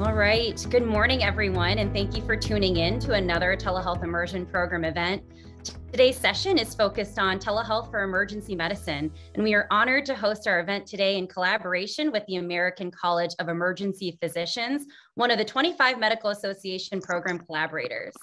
All right. Good morning, everyone, and thank you for tuning in to another Telehealth Immersion Program event. Today's session is focused on telehealth for emergency medicine, and we are honored to host our event today in collaboration with the American College of Emergency Physicians, one of the 25 Medical Association program collaborators.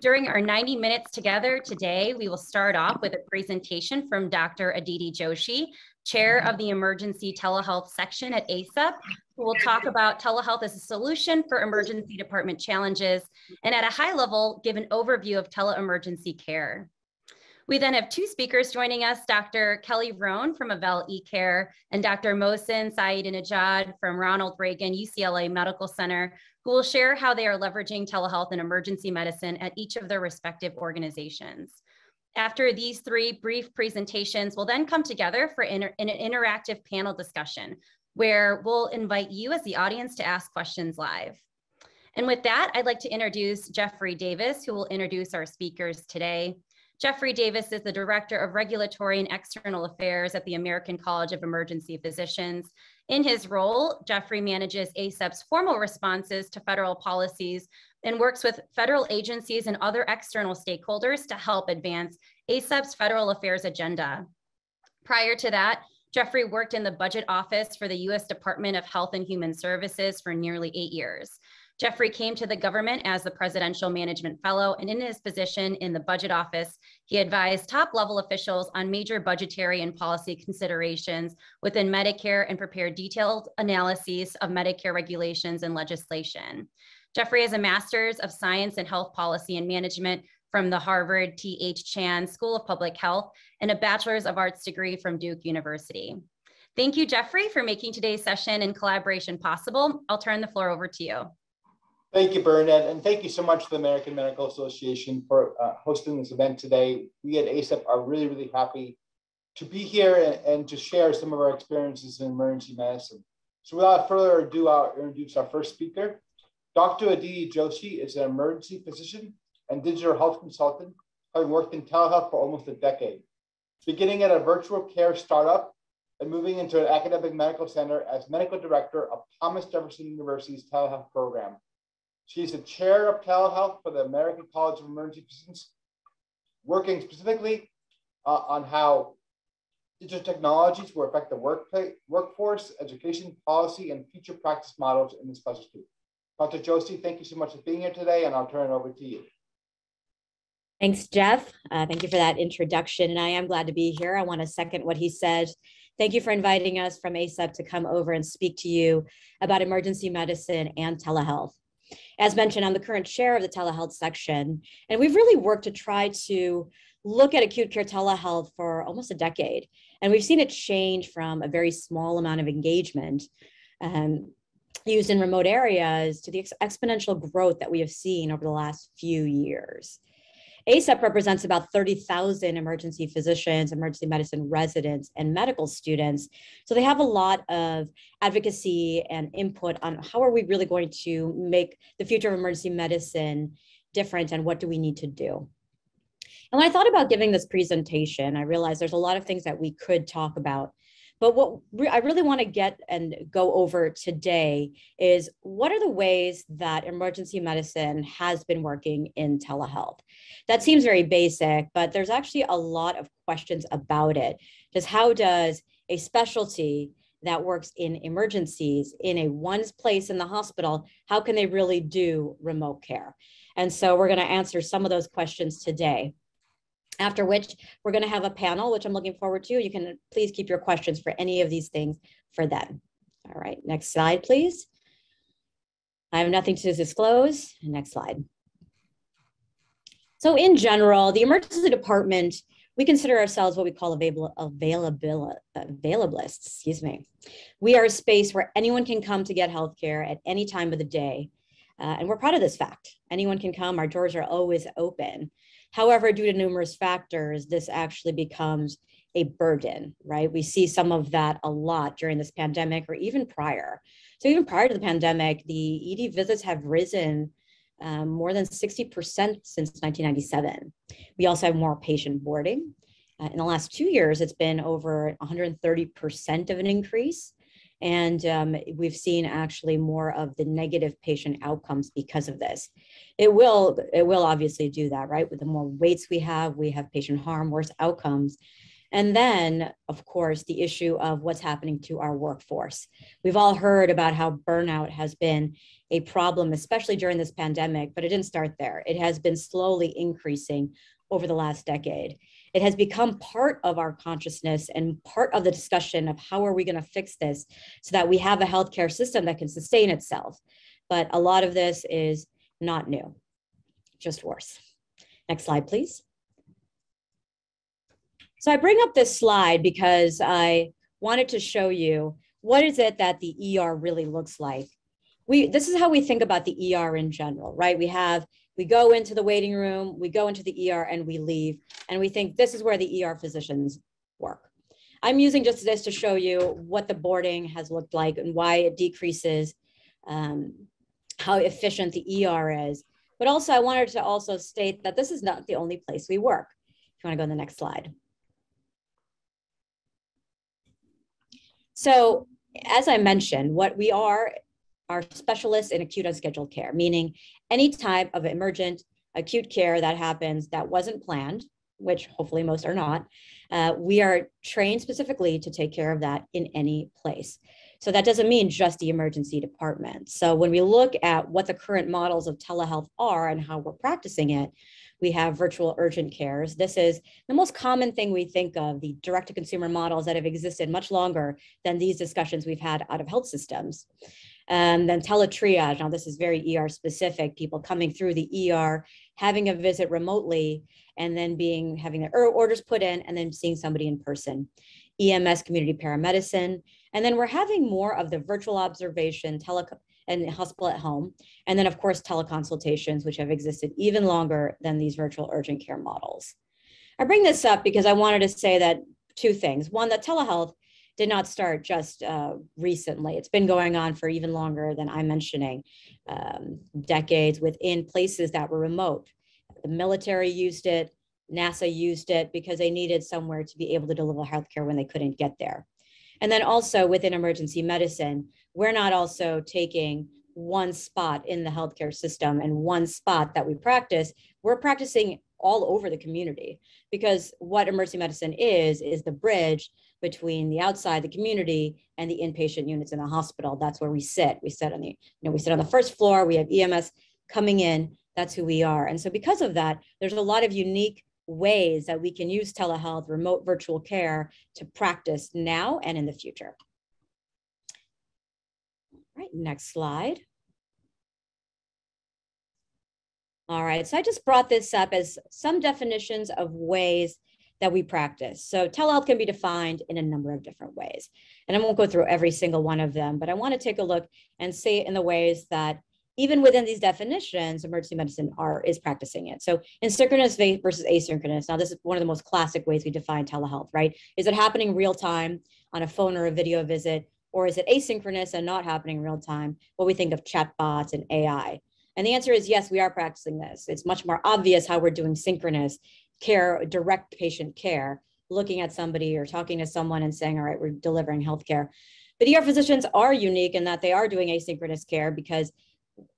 During our 90 minutes together today, we will start off with a presentation from Dr. Aditi Joshi, Chair of the Emergency Telehealth Section at ACEP, who will talk about telehealth as a solution for emergency department challenges, and at a high level, give an overview of teleemergency care. We then have two speakers joining us, Dr. Kelly Roan from Avel eCare and Dr. Mohsen Saeedinejad from Ronald Reagan UCLA Medical Center, who will share how they are leveraging telehealth and emergency medicine at each of their respective organizations. After these three brief presentations, we'll then come together for inter an interactive panel discussion where we'll invite you as the audience to ask questions live. And with that, I'd like to introduce Jeffrey Davis, who will introduce our speakers today. Jeffrey Davis is the Director of Regulatory and External Affairs at the American College of Emergency Physicians. In his role, Jeffrey manages ACEP's formal responses to federal policies and works with federal agencies and other external stakeholders to help advance ACEP's federal affairs agenda. Prior to that, Jeffrey worked in the budget office for the US Department of Health and Human Services for nearly eight years. Jeffrey came to the government as the Presidential Management Fellow, and in his position in the Budget Office, he advised top level officials on major budgetary and policy considerations within Medicare and prepared detailed analyses of Medicare regulations and legislation. Jeffrey has a Master's of Science in Health Policy and Management from the Harvard T.H. Chan School of Public Health and a Bachelor's of Arts degree from Duke University. Thank you, Jeffrey, for making today's session and collaboration possible. I'll turn the floor over to you. Thank you, Bernadette, and thank you so much to the American Medical Association for uh, hosting this event today. We at ACEP are really, really happy to be here and, and, to share some of our experiences in emergency medicine. So without further ado, I'll introduce our first speaker. Dr. Aditi Joshi is an emergency physician and digital health consultant, having worked in telehealth for almost a decade. Beginning at a virtual care startup and moving into an academic medical center as medical director of Thomas Jefferson University's telehealth program. She's the chair of telehealth for the American College of Emergency Physicians, working specifically uh, on how digital technologies will affect the workplace, workforce, education policy, and future practice models in this specialty. Dr. Joshi, thank you so much for being here today, and I'll turn it over to you. Thanks, Jeff. Uh, thank you for that introduction. And I am glad to be here. I want to second what he said. Thank you for inviting us from ACEP to come over and speak to you about emergency medicine and telehealth. As mentioned, I'm the current chair of the telehealth section, and we've really worked to try to look at acute care telehealth for almost a decade. And we've seen it change from a very small amount of engagement um, used in remote areas to the ex exponential growth that we have seen over the last few years. ACEP represents about 30,000 emergency physicians, emergency medicine residents, and medical students. So they have a lot of advocacy and input on how are we really going to make the future of emergency medicine different and what do we need to do. And when I thought about giving this presentation, I realized there's a lot of things that we could talk about. But what re- I really want to get and go over today is what are the ways that emergency medicine has been working in telehealth? That seems very basic, but there's actually a lot of questions about it. Just how does a specialty that works in emergencies in a one's place in the hospital, how can they really do remote care? And so we're going to answer some of those questions today. After which we're going to have a panel, which I'm looking forward to. You can please keep your questions for any of these things for then. All right, next slide, please. I have nothing to disclose. Next slide. So in general, the emergency department, we consider ourselves what we call available, available, availabilists, excuse me. We are a space where anyone can come to get healthcare at any time of the day. Uh, and we're proud of this fact. Anyone can come, our doors are always open. However, due to numerous factors, this actually becomes a burden, right? We see some of that a lot during this pandemic or even prior. So, even prior to the pandemic, the ED visits have risen um, more than 60% since 1997. We also have more patient boarding. Uh, in the last two years, it's been over 130% of an increase. And um, we've seen actually more of the negative patient outcomes because of this. It will, it will obviously do that, right? With the more waits we have, we have patient harm, worse outcomes. And then, of course, the issue of what's happening to our workforce. We've all heard about how burnout has been a problem, especially during this pandemic, but it didn't start there. It has been slowly increasing over the last decade. It has become part of our consciousness and part of the discussion of how are we going to fix this so that we have a healthcare system that can sustain itself. But a lot of this is not new, just worse. Next slide, please. So I bring up this slide because I wanted to show you what is it that the ER really looks like. We this is how we think about the ER in general, right? We have we go into the waiting room, we go into the ER and we leave and we think this is where the ER physicians work. I'm using just this to show you what the boarding has looked like and why it decreases um, how efficient the ER is. But also I wanted to also state that this is not the only place we work. If you wanna go to the next slide. So as I mentioned, what we are are specialists in acute unscheduled care, meaning any type of emergent acute care that happens that wasn't planned, which hopefully most are not, uh, we are trained specifically to take care of that in any place. So that doesn't mean just the emergency department. So when we look at what the current models of telehealth are and how we're practicing it, we have virtual urgent cares. This is the most common thing we think of, the direct to consumer models that have existed much longer than these discussions we've had out of health systems. And then teletriage. Now, this is very ER specific, people coming through the ER, having a visit remotely, and then being having their orders put in, and then seeing somebody in person. EMS community paramedicine. And then we're having more of the virtual observation, tele and hospital at home. And then, of course, teleconsultations, which have existed even longer than these virtual urgent care models. I bring this up because I wanted to say that two things. One, that telehealth did not start just uh, recently. It's been going on for even longer than I'm mentioning, um, decades within places that were remote. The military used it, NASA used it because they needed somewhere to be able to deliver healthcare when they couldn't get there. And then also within emergency medicine, we're not also taking one spot in the healthcare system and one spot that we practice. We're practicing all over the community because what emergency medicine is, is the bridge between the outside, the community, and the inpatient units in the hospital. That's where we sit. We sit on the, you know, we sit on the first floor. We have EMS coming in. That's who we are. And so because of that, there's a lot of unique ways that we can use telehealth, remote virtual care to practice now and in the future. All right, next slide. All right, so I just brought this up as some definitions of ways that we practice. So telehealth can be defined in a number of different ways. And I won't go through every single one of them, but I want to take a look and see in the ways that even within these definitions, emergency medicine are is practicing it. So in synchronous versus asynchronous. Now, this is one of the most classic ways we define telehealth, right? Is it happening real time on a phone or a video visit, or is it asynchronous and not happening real time? What we think of chatbots and AI. And the answer is yes, we are practicing this. It's much more obvious how we're doing synchronous care, direct patient care, looking at somebody or talking to someone and saying, all right, we're delivering healthcare. But ER physicians are unique in that they are doing asynchronous care because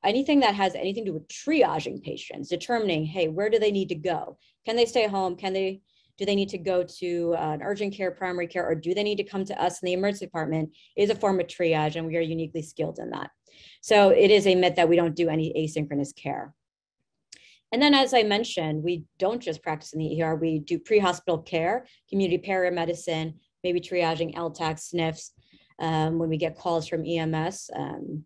anything that has anything to do with triaging patients, determining, hey, where do they need to go? Can they stay home? Can they, do they need to go to uh, an urgent care, primary care, or do they need to come to us in the emergency department is a form of triage and we are uniquely skilled in that. So it is a myth that we don't do any asynchronous care. And then, as I mentioned, we don't just practice in the ER, we do pre-hospital care, community paramedicine, maybe triaging LTACs, SNFs, um, when we get calls from EMS. Um,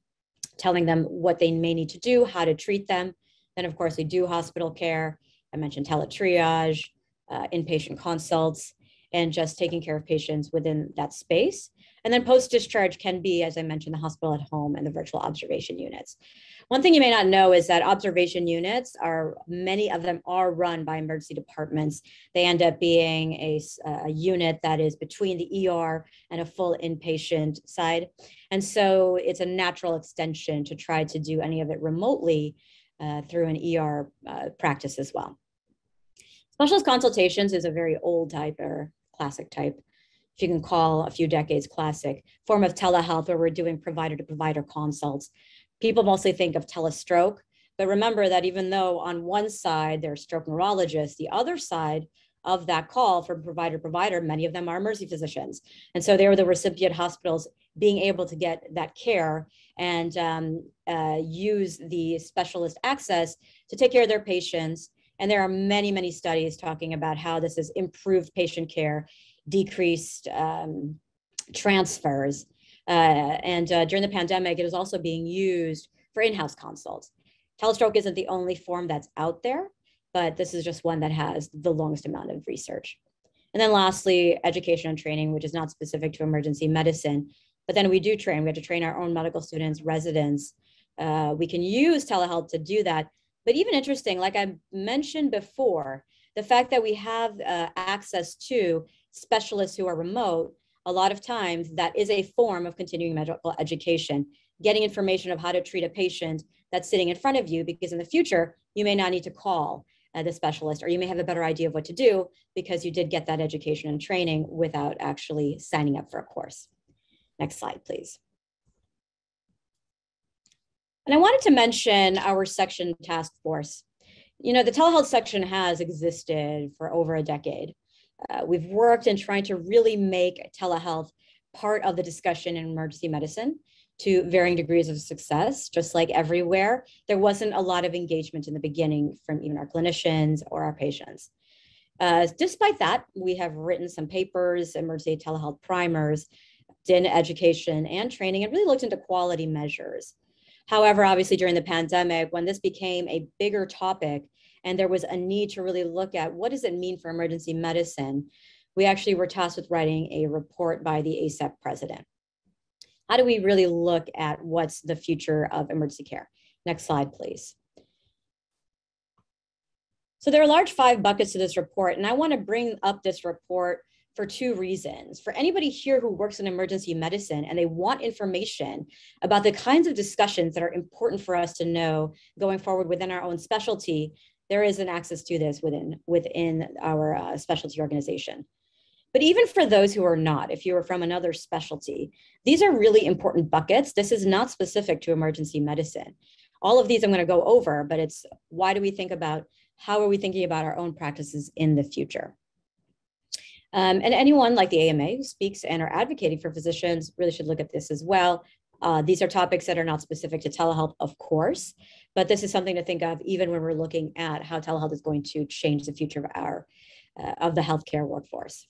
telling them what they may need to do, how to treat them. Then, of course, we do hospital care. I mentioned teletriage, uh, inpatient consults, and just taking care of patients within that space. And then post discharge can be, as I mentioned, the hospital at home and the virtual observation units. One thing you may not know is that observation units are, many of them are run by emergency departments. They end up being a, a unit that is between the ER and a full inpatient side. And so it's a natural extension to try to do any of it remotely uh, through an ER uh, practice as well. Specialist consultations is a very old type or classic type if you can call a few decades classic, form of telehealth where we're doing provider to provider consults. People mostly think of telestroke, but remember that even though on one side there are stroke neurologists, the other side of that call from provider provider, many of them are emergency physicians. And so they were the recipient hospitals being able to get that care and um, uh, use the specialist access to take care of their patients. And there are many, many studies talking about how this has improved patient care, decreased um, transfers. Uh, and uh, during the pandemic, it is also being used for in-house consults. Telestroke isn't the only form that's out there, but this is just one that has the longest amount of research. And then lastly, education and training, which is not specific to emergency medicine, but then we do train. We have to train our own medical students, residents. Uh, we can use telehealth to do that. But even interesting, like I mentioned before, the fact that we have uh, access to specialists who are remote, a lot of times that is a form of continuing medical education, getting information of how to treat a patient that's sitting in front of you, because in the future, you may not need to call uh, the specialist, or you may have a better idea of what to do because you did get that education and training without actually signing up for a course. Next slide, please. And I wanted to mention our section task force. You know, the telehealth section has existed for over a decade. Uh, we've worked in trying to really make telehealth part of the discussion in emergency medicine to varying degrees of success, just like everywhere. There wasn't a lot of engagement in the beginning from even our clinicians or our patients. Uh, despite that, we have written some papers, emergency telehealth primers, did education and training, and really looked into quality measures. However, obviously during the pandemic, when this became a bigger topic and there was a need to really look at what does it mean for emergency medicine, we actually were tasked with writing a report by the ACEP president. How do we really look at what's the future of emergency care? Next slide, please. So there are large five buckets to this report, and I want to bring up this report for two reasons. For anybody here who works in emergency medicine and they want information about the kinds of discussions that are important for us to know going forward within our own specialty, there is an access to this within, within our uh, specialty organization. But even for those who are not, if you are from another specialty, these are really important buckets. This is not specific to emergency medicine. All of these I'm going to go over, but it's why do we think about how are we thinking about our own practices in the future? Um, and anyone like the AMA who speaks and are advocating for physicians really should look at this as well. Uh, these are topics that are not specific to telehealth, of course, but this is something to think of even when we're looking at how telehealth is going to change the future of our uh, of the healthcare workforce.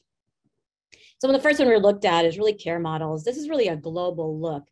So the first one we looked at is really care models. This is really a global look.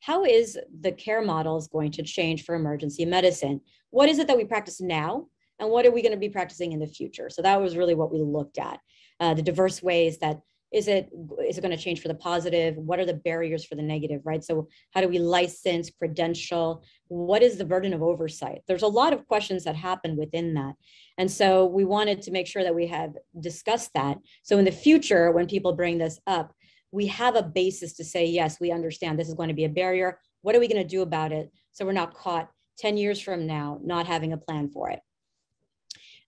How is the care models going to change for emergency medicine? What is it that we practice now? And what are we going to be practicing in the future? So that was really what we looked at. Uh, the diverse ways that is it is it going to change for the positive? What are the barriers for the negative right? So how do we license credential? What is the burden of oversight? There's a lot of questions that happen within that. And so we wanted to make sure that we have discussed that. So in the future when people bring this up we have a basis to say yes we understand this is going to be a barrier. What are we going to do about it so we're not caught 10 years from now not having a plan for it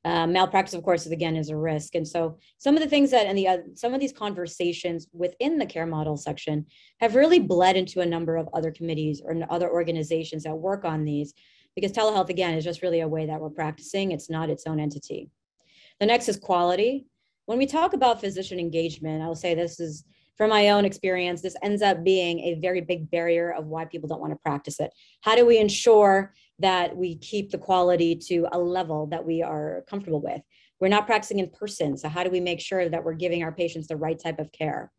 uh, malpractice, of course, is again is a risk, and so some of the things that and the uh, some of these conversations within the care model section have really bled into a number of other committees or other organizations that work on these, because telehealth again is just really a way that we're practicing. It's not its own entity. The next is quality. When we talk about physician engagement, I'll say this is from my own experience, this ends up being a very big barrier of why people don't want to practice it. How do we ensure that we keep the quality to a level that we are comfortable with? We're not practicing in person. So, how do we make sure that we're giving our patients the right type of care?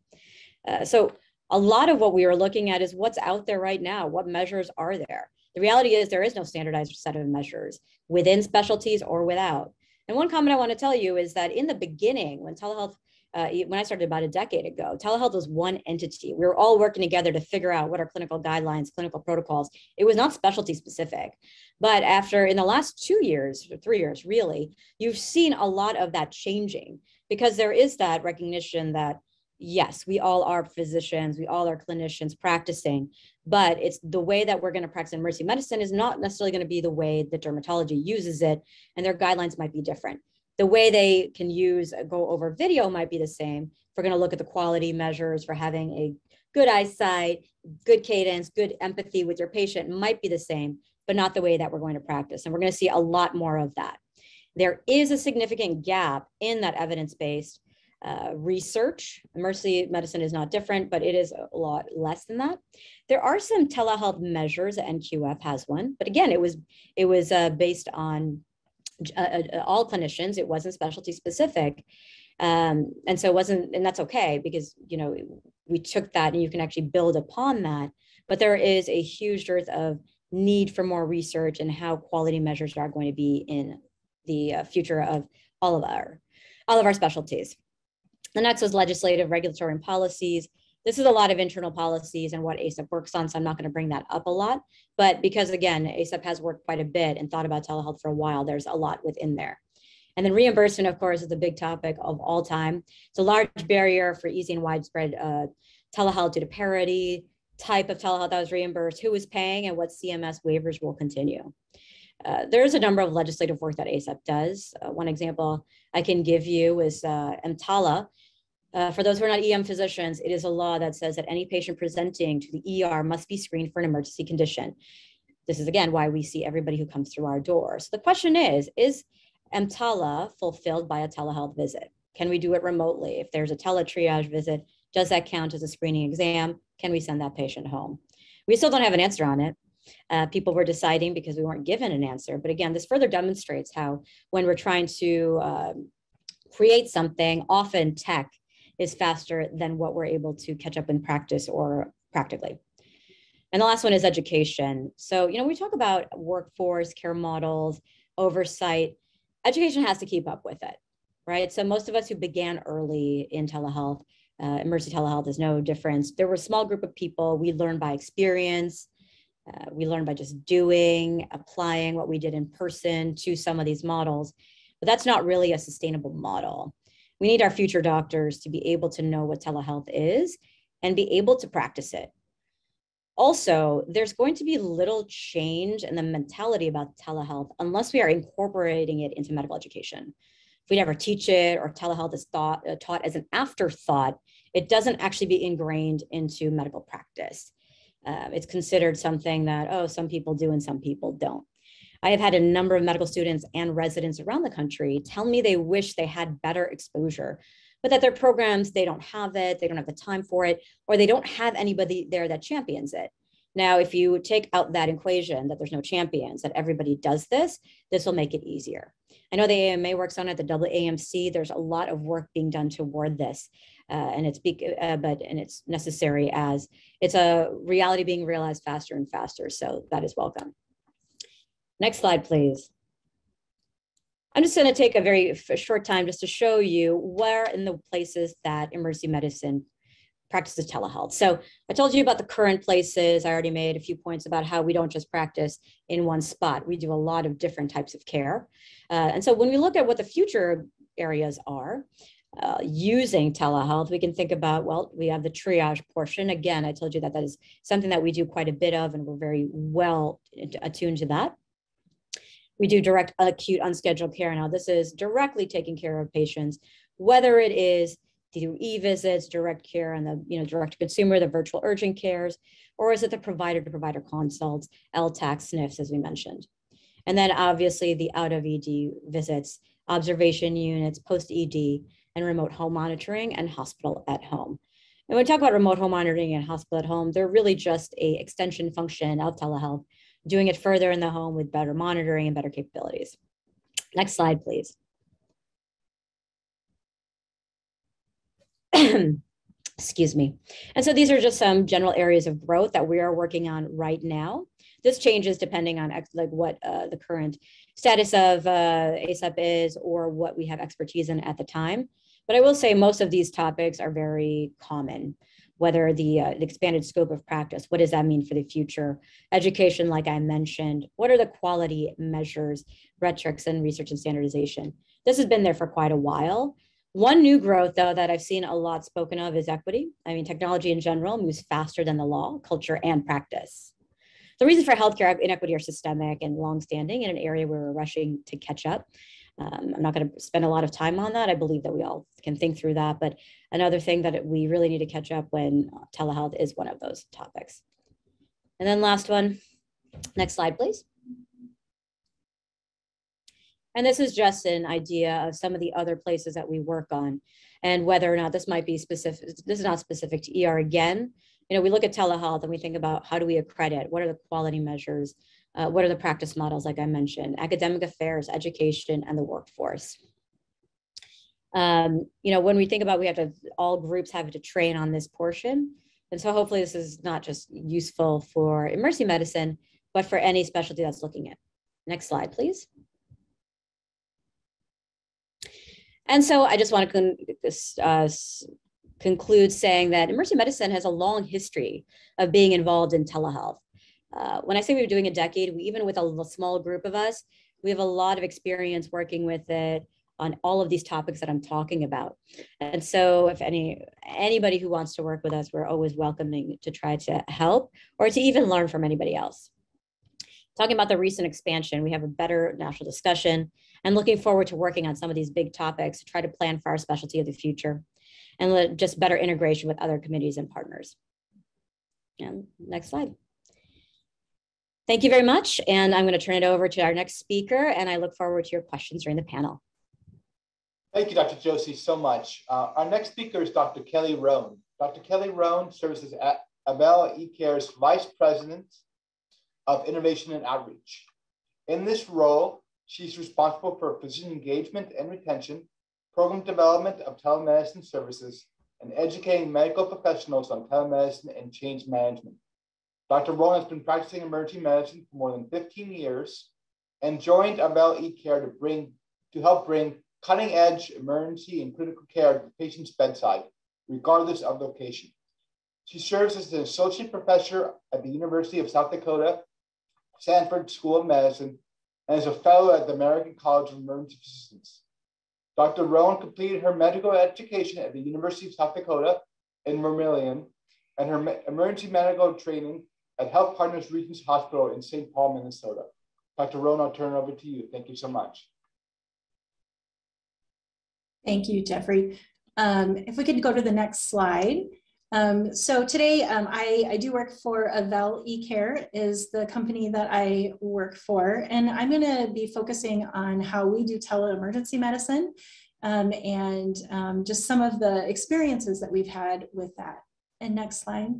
Uh, so, a lot of what we are looking at is what's out there right now. What measures are there? The reality is, there is no standardized set of measures within specialties or without. And one comment I want to tell you is that in the beginning, when telehealth uh, when I started about a decade ago, telehealth was one entity. We were all working together to figure out what are clinical guidelines, clinical protocols. It was not specialty specific. But after in the last two years, or three years, really, you've seen a lot of that changing because there is that recognition that yes, we all are physicians, we all are clinicians practicing, but it's the way that we're going to practice emergency medicine is not necessarily going to be the way that dermatology uses it, and their guidelines might be different The way they can use a go over video might be the same. If we're going to look at the quality measures for having a good eyesight, good cadence, good empathy with your patient might be the same, but not the way that we're going to practice. And we're going to see a lot more of that. There is a significant gap in that evidence based uh, research. Emergency medicine is not different, but it is a lot less than that. There are some telehealth measures. NQF has one, but again, it was it was uh, based on uh, uh, all clinicians. It wasn't specialty specific, um, and so it wasn't, and that's okay because you know we took that and you can actually build upon that. But there is a huge dearth of need for more research and how quality measures are going to be in the uh, future of all of our all of our specialties. The next was legislative, regulatory, and policies. This is a lot of internal policies and what ACEP works on, so I'm not going to bring that up a lot. But because again, ACEP has worked quite a bit and thought about telehealth for a while, there's a lot within there. And then reimbursement, of course, is a big topic of all time. It's a large barrier for easy and widespread uh, telehealth due to parity, type of telehealth that was reimbursed, who was paying, and what CMS waivers will continue. Uh, there's a number of legislative work that ACEP does. Uh, one example I can give you is uh. Uh, for those who are not EM physicians, it is a law that says that any patient presenting to the ER must be screened for an emergency condition. This is again why we see everybody who comes through our door. So the question is, is EMTALA fulfilled by a telehealth visit? Can we do it remotely? If there's a teletriage visit, does that count as a screening exam? Can we send that patient home? We still don't have an answer on it. Uh, people were deciding because we weren't given an answer. But again, this further demonstrates how when we're trying to um, create something, often tech is faster than what we're able to catch up in practice or practically. And the last one is education. So, you know, we talk about workforce, care models, oversight. Education has to keep up with it, right? So, most of us who began early in telehealth, uh, emergency telehealth is no difference. There were a small group of people. We learned by experience. Uh, we learned by just doing, applying what we did in person to some of these models. But that's not really a sustainable model. We need our future doctors to be able to know what telehealth is and be able to practice it. Also, there's going to be little change in the mentality about telehealth unless we are incorporating it into medical education. If we never teach it or telehealth is thought, uh, taught as an afterthought, it doesn't actually be ingrained into medical practice. Uh, it's considered something that, oh, some people do and some people don't. I have had a number of medical students and residents around the country tell me they wish they had better exposure, but that their programs, they don't have it, they don't have the time for it, or they don't have anybody there that champions it. Now, if you take out that equation that there's no champions, that everybody does this, this will make it easier. I know the AMA works on it, the AAMC, there's a lot of work being done toward this uh, and it's uh, but and it's necessary as it's a reality being realized faster and faster. So that is welcome. Next slide, please. I'm just going to take a very short time just to show you where in the places that emergency medicine practices telehealth. So I told you about the current places. I already made a few points about how we don't just practice in one spot. We do a lot of different types of care. Uh, and so when we look at what the future areas are, uh, using telehealth, we can think about, well, we have the triage portion. Again, I told you that that is something that we do quite a bit of, and we're very well attuned to that. We do direct acute unscheduled care. Now, this is directly taking care of patients, whether it is through e-visits, direct care, and the you know direct to consumer, the virtual urgent cares, or is it the provider to provider consults, LTAC, SNFs, as we mentioned. And then obviously the out of ED visits, observation units, post ED, and remote home monitoring and hospital at home. And when we talk about remote home monitoring and hospital at home, they're really just a extension function of telehealth, doing it further in the home with better monitoring and better capabilities. Next slide, please. Excuse me. And so these are just some general areas of growth that we are working on right now. This changes depending on like what uh, the current status of uh, ACEP is or what we have expertise in at the time. But I will say most of these topics are very common, whether the, uh, the expanded scope of practice, what does that mean for the future? Education, like I mentioned, what are the quality measures, metrics, and research and standardization? This has been there for quite a while. One new growth, though, that I've seen a lot spoken of is equity. I mean, technology in general moves faster than the law, culture, and practice. The reasons for healthcare inequity are systemic and longstanding in an area where we're rushing to catch up. Um, I'm not going to spend a lot of time on that. I believe that we all can think through that. But another thing that we really need to catch up when telehealth is one of those topics. And then last one, next slide, please. And this is just an idea of some of the other places that we work on and whether or not this might be specific. This is not specific to ER again. You know, we look at telehealth and we think about how do we accredit? What are the quality measures? Uh, what are the practice models, like I mentioned, academic affairs, education, and the workforce. Um, you know, when we think about we have to, all groups have to train on this portion. And so hopefully this is not just useful for emergency medicine, but for any specialty that's looking at. Next slide, please. And so I just want to con- uh, conclude saying that emergency medicine has a long history of being involved in telehealth. Uh, when I say we were doing a decade, we, even with a small group of us, we have a lot of experience working with it on all of these topics that I'm talking about. And so if any anybody who wants to work with us, we're always welcoming to try to help or to even learn from anybody else. Talking about the recent expansion, we have a better national discussion and looking forward to working on some of these big topics to try to plan for our specialty of the future and just better integration with other committees and partners. And next slide. Thank you very much. And I'm going to turn it over to our next speaker, and I look forward to your questions during the panel. Thank you, Dr. Joshi, so much. Uh, our next speaker is Dr. Kelly Roan. Dr. Kelly Roan serves as Avel eCare's Vice President of Innovation and Outreach. In this role, she's responsible for physician engagement and retention, program development of telemedicine services, and educating medical professionals on telemedicine and change management. Dr. Roan has been practicing emergency medicine for more than 15 years and joined Avel eCare to bring to help bring cutting edge emergency and critical care to the patient's bedside, regardless of location. She serves as an associate professor at the University of South Dakota Sanford School of Medicine and is a fellow at the American College of Emergency Physicians. Dr. Roan completed her medical education at the University of South Dakota in Vermillion and her emergency medical training at Health Partners Regions Hospital in St. Paul, Minnesota. Dr. Roan, I'll turn it over to you. Thank you so much. Thank you, Jeffrey. Um, if we could go to the next slide. Um, so today um, I, I, do work for Avel eCare is the company that I work for. And I'm gonna be focusing on how we do tele-emergency medicine um, and um, just some of the experiences that we've had with that. And next slide.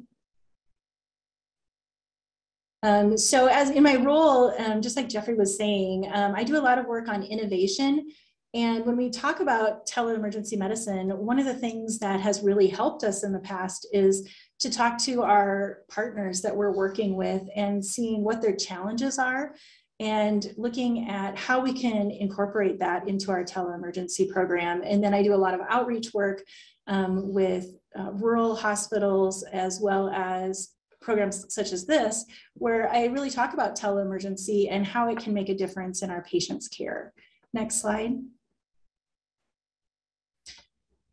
Um, so as in my role, um, just like Jeffrey was saying, um, I do a lot of work on innovation. And when we talk about tele-emergency medicine, one of the things that has really helped us in the past is to talk to our partners that we're working with and seeing what their challenges are and looking at how we can incorporate that into our tele-emergency program. And then I do a lot of outreach work um, with uh, rural hospitals as well as programs such as this, where I really talk about tele-emergency and how it can make a difference in our patients' care. Next slide.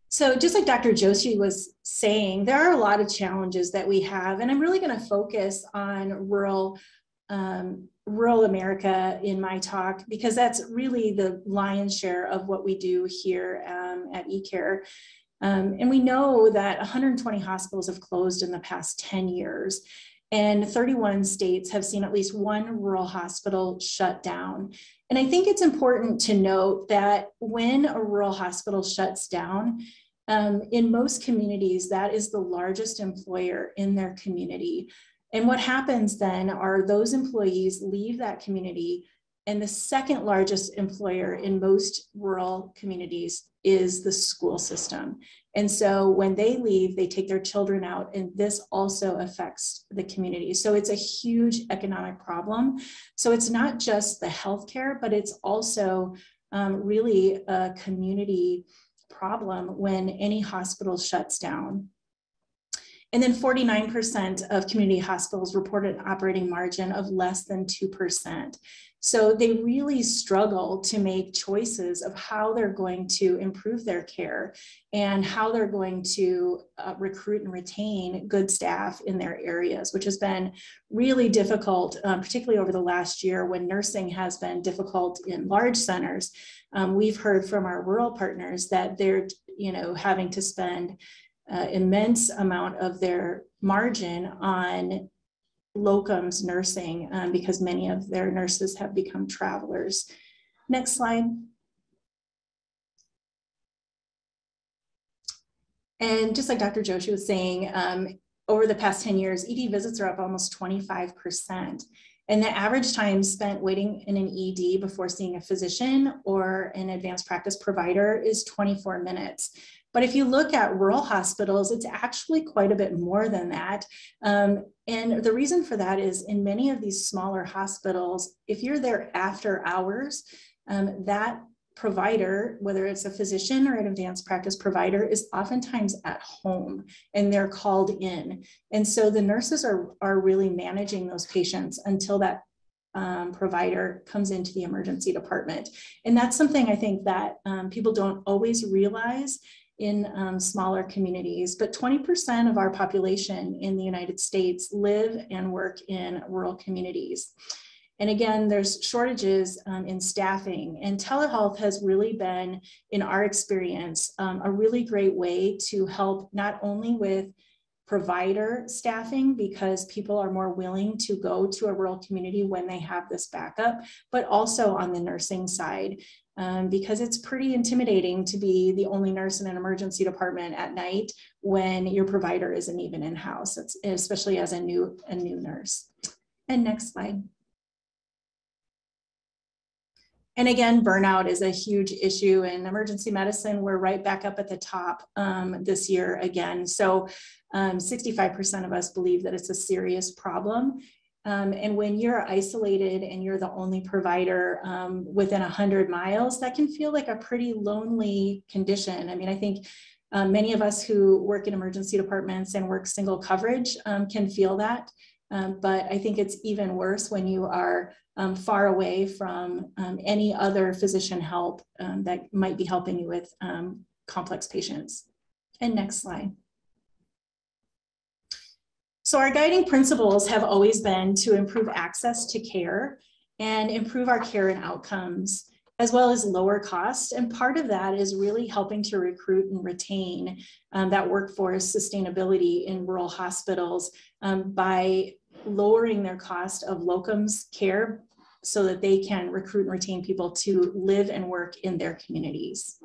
So just like Dr. Joshi was saying, there are a lot of challenges that we have, and I'm really going to focus on rural um, rural America in my talk because that's really the lion's share of what we do here um, at eCare. Um, and we know that 120 hospitals have closed in the past 10 years, and 31 states have seen at least one rural hospital shut down. And I think it's important to note that when a rural hospital shuts down, um, in most communities, that is the largest employer in their community. And what happens then are those employees leave that community and the second largest employer in most rural communities is the school system. And so when they leave, they take their children out, and this also affects the community. So it's a huge economic problem. So it's not just the healthcare, but it's also um, really a community problem when any hospital shuts down. And then 49% of community hospitals reported an operating margin of less than 2%. So they really struggle to make choices of how they're going to improve their care and how they're going to uh, recruit and retain good staff in their areas, which has been really difficult, um, particularly over the last year when nursing has been difficult in large centers. Um, we've heard from our rural partners that they're, you know, having to spend uh, immense amount of their margin on locums nursing um, because many of their nurses have become travelers. Next slide. And just like Dr. Joshi was saying, um, over the past 10 years, ED visits are up almost 25%. And the average time spent waiting in an ED before seeing a physician or an advanced practice provider is 24 minutes. But if you look at rural hospitals, it's actually quite a bit more than that. Um, and the reason for that is in many of these smaller hospitals, if you're there after hours, um, that provider, whether it's a physician or an advanced practice provider, is oftentimes at home and they're called in. And so the nurses are, are really managing those patients until that um, provider comes into the emergency department. And that's something I think that um, people don't always realize in um, smaller communities, but 20% of our population in the United States live and work in rural communities. And again, there's shortages um, in staffing and telehealth has really been, in our experience, um, a really great way to help not only with provider staffing because people are more willing to go to a rural community when they have this backup, but also on the nursing side um, because it's pretty intimidating to be the only nurse in an emergency department at night when your provider isn't even in house, it's, especially as a new, a new nurse. And next slide. And again, burnout is a huge issue in emergency medicine. We're right back up at the top um, this year again. So 65% um, of us believe that it's a serious problem. Um, and when you're isolated and you're the only provider um, within 100 miles, that can feel like a pretty lonely condition. I mean, I think um, many of us who work in emergency departments and work single coverage um, can feel that. Um, but I think it's even worse when you are um, far away from any other physician help that might be helping you with complex patients. And next slide. So our guiding principles have always been to improve access to care and improve our care and outcomes, as well as lower costs. And part of that is really helping to recruit and retain um, that workforce sustainability in rural hospitals um, by lowering their cost of locums care so that they can recruit and retain people to live and work in their communities.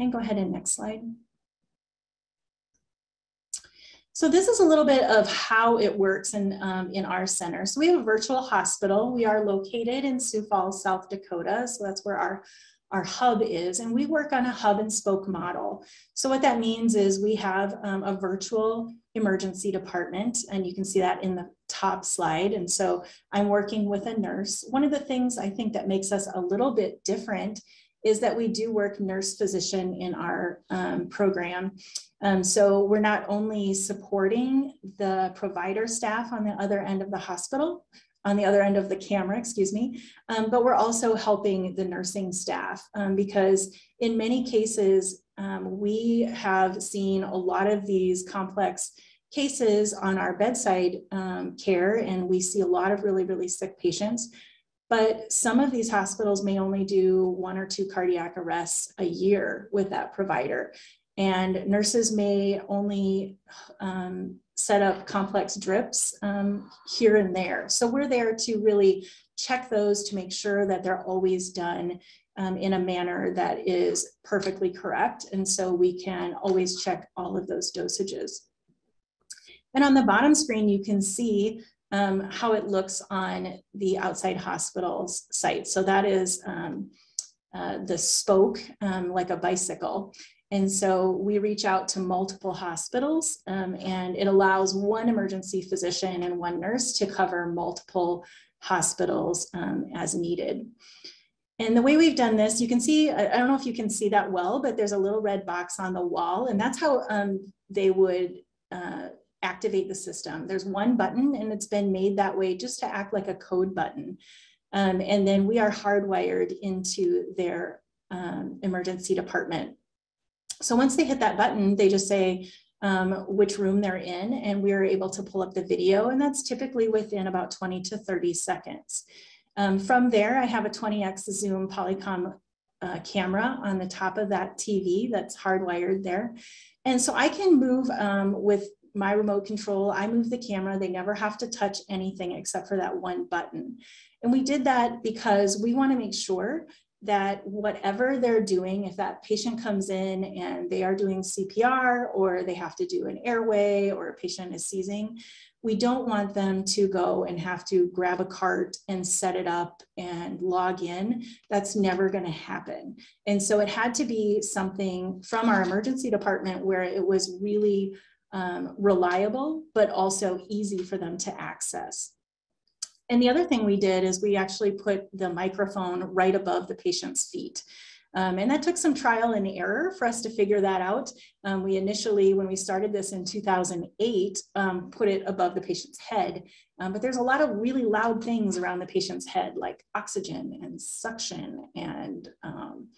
And go ahead and next slide. So this is a little bit of how it works in, um, in our center. So we have a virtual hospital. We are located in Sioux Falls, South Dakota. So that's where our, our hub is. And we work on a hub and spoke model. So what that means is we have um, a virtual emergency department, and you can see that in the top slide. And so I'm working with a nurse. One of the things I think that makes us a little bit different is that we do work nurse physician in our um, program. Um, so we're not only supporting the provider staff on the other end of the hospital, on the other end of the camera, excuse me, um, but we're also helping the nursing staff um, because in many cases, um, we have seen a lot of these complex cases on our bedside um, care and we see a lot of really, really sick patients. But some of these hospitals may only do one or two cardiac arrests a year with that provider. And nurses may only um, set up complex drips um, here and there. So we're there to really check those to make sure that they're always done um, in a manner that is perfectly correct. And so we can always check all of those dosages. And on the bottom screen, you can see um, how it looks on the outside hospitals site. So that is um, uh, the spoke, um, like a bicycle. And so we reach out to multiple hospitals um, and it allows one emergency physician and one nurse to cover multiple hospitals um, as needed. And the way we've done this, you can see, I don't know if you can see that well, but there's a little red box on the wall and that's how um, they would uh, activate the system. There's one button and it's been made that way just to act like a code button. Um, and then we are hardwired into their um, emergency department. So once they hit that button, they just say um, which room they're in, and we are able to pull up the video, and that's typically within about 20 to 30 seconds. Um, from there, I have a 20x zoom Polycom uh, camera on the top of that TV that's hardwired there. And so I can move um, with my remote control, I move the camera. They never have to touch anything except for that one button. And we did that because we want to make sure that whatever they're doing, if that patient comes in and they are doing CPR or they have to do an airway or a patient is seizing, we don't want them to go and have to grab a cart and set it up and log in. That's never going to happen. And so it had to be something from our emergency department where it was really um, reliable, but also easy for them to access. And the other thing we did is we actually put the microphone right above the patient's feet. Um, and that took some trial and error for us to figure that out. Um, we initially, when we started this in 2008, um, put it above the patient's head. Um, but there's a lot of really loud things around the patient's head, like oxygen and suction and um,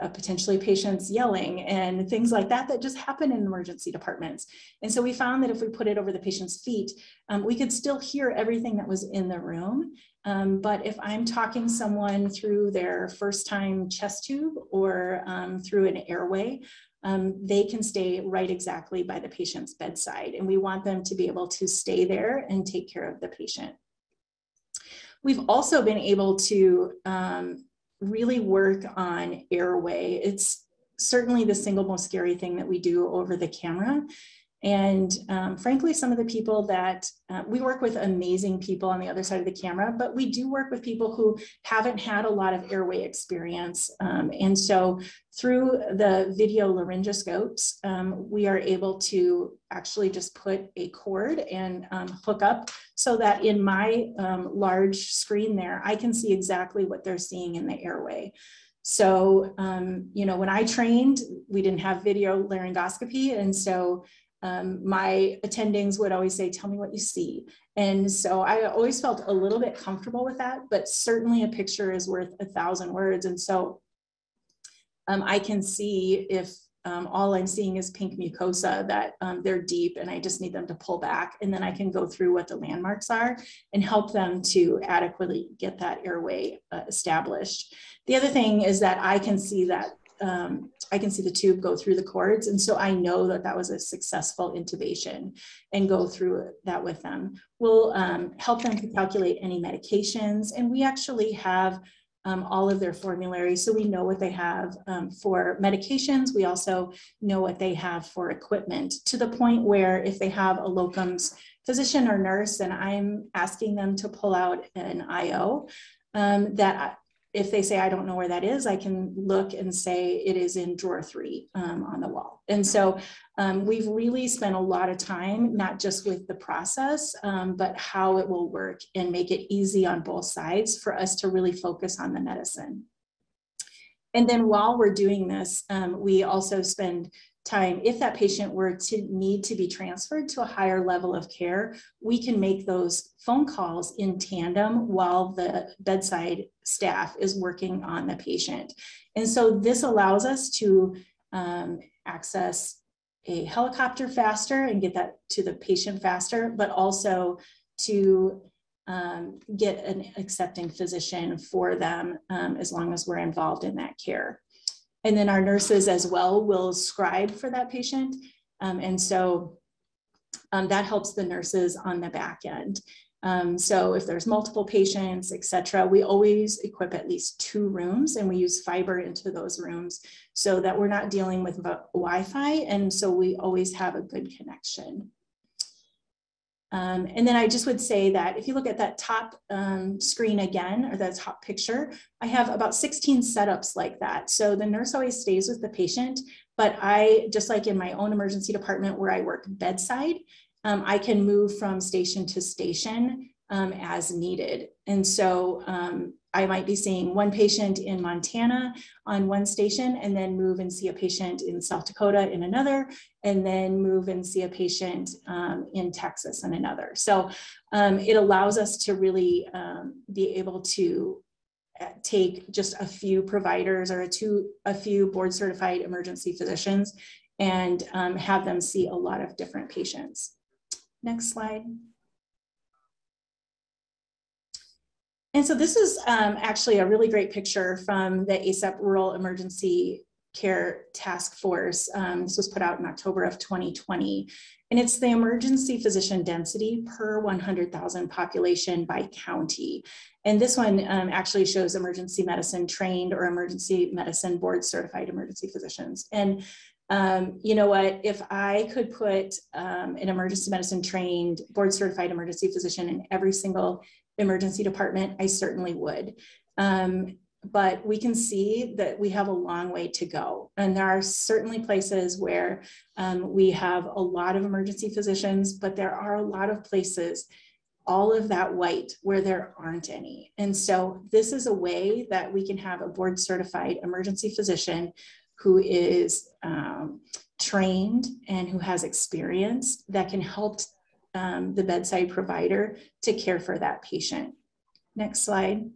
uh, potentially patients yelling and things like that that just happen in emergency departments. And so we found that if we put it over the patient's feet, um, we could still hear everything that was in the room. Um, but if I'm talking someone through their first time chest tube or um, through an airway, um, they can stay right exactly by the patient's bedside. And we want them to be able to stay there and take care of the patient. We've also been able to um, really work on airway. It's certainly the single most scary thing that we do over the camera. And um, frankly, some of the people that uh, we work with amazing people on the other side of the camera, but we do work with people who haven't had a lot of airway experience. Um, and so through the video laryngoscopes, um, we are able to actually just put a cord and um, hook up so that in my um, large screen there, I can see exactly what they're seeing in the airway. So, um, you know, when I trained, we didn't have video laryngoscopy. And so um, my attendings would always say, Tell me what you see. And so I always felt a little bit comfortable with that, but certainly a picture is worth a thousand words. And so um, I can see if um, all I'm seeing is pink mucosa that um, they're deep and I just need them to pull back. And then I can go through what the landmarks are and help them to adequately get that airway uh, established. The other thing is that I can see that um, I can see the tube go through the cords. And so I know that that was a successful intubation and go through that with them. We'll um, help them to calculate any medications. And we actually have um, all of their formularies. So we know what they have um, for medications. We also know what they have for equipment to the point where if they have a locums physician or nurse and I'm asking them to pull out an IO, um, that if they say I don't know where that is, I can look and say it is in drawer three um, on the wall. And so um, we've really spent a lot of time, not just with the process, um, but how it will work and make it easy on both sides for us to really focus on the medicine. And then while we're doing this, um, we also spend time, if that patient were to need to be transferred to a higher level of care, we can make those phone calls in tandem while the bedside staff is working on the patient. And so this allows us to um, access a helicopter faster and get that to the patient faster, but also to um, get an accepting physician for them um, as long as we're involved in that care. And then our nurses as well will scribe for that patient. Um, and so um, that helps the nurses on the back end. Um, so if there's multiple patients, et cetera, we always equip at least two rooms and we use fiber into those rooms so that we're not dealing with Wi-Fi. And so we always have a good connection. Um, and then I just would say that if you look at that top um, screen again, or that top picture, I have about 16 setups like that. So the nurse always stays with the patient, but I, just like in my own emergency department where I work bedside, um, I can move from station to station um, as needed. And so um, I might be seeing one patient in Montana on one station and then move and see a patient in South Dakota in another, and then move and see a patient um, in Texas in another. So um, it allows us to really um, be able to uh, take just a few providers or a, two, a few board certified emergency physicians and um, have them see a lot of different patients. Next slide. And so this is um, actually a really great picture from the ACEP Rural Emergency Care Task Force. Um, this was put out in October of 2020. And it's the emergency physician density per 100,000 population by county. And this one um, actually shows emergency medicine trained or emergency medicine board certified emergency physicians. And um, you know what, if I could put um, an emergency medicine trained board certified emergency physician in every single emergency department, I certainly would. Um, but we can see that we have a long way to go. And there are certainly places where um, we have a lot of emergency physicians, but there are a lot of places, all of that white, where there aren't any. And so this is a way that we can have a board certified emergency physician who is um, trained and who has experience that can help um, the bedside provider to care for that patient. Next slide.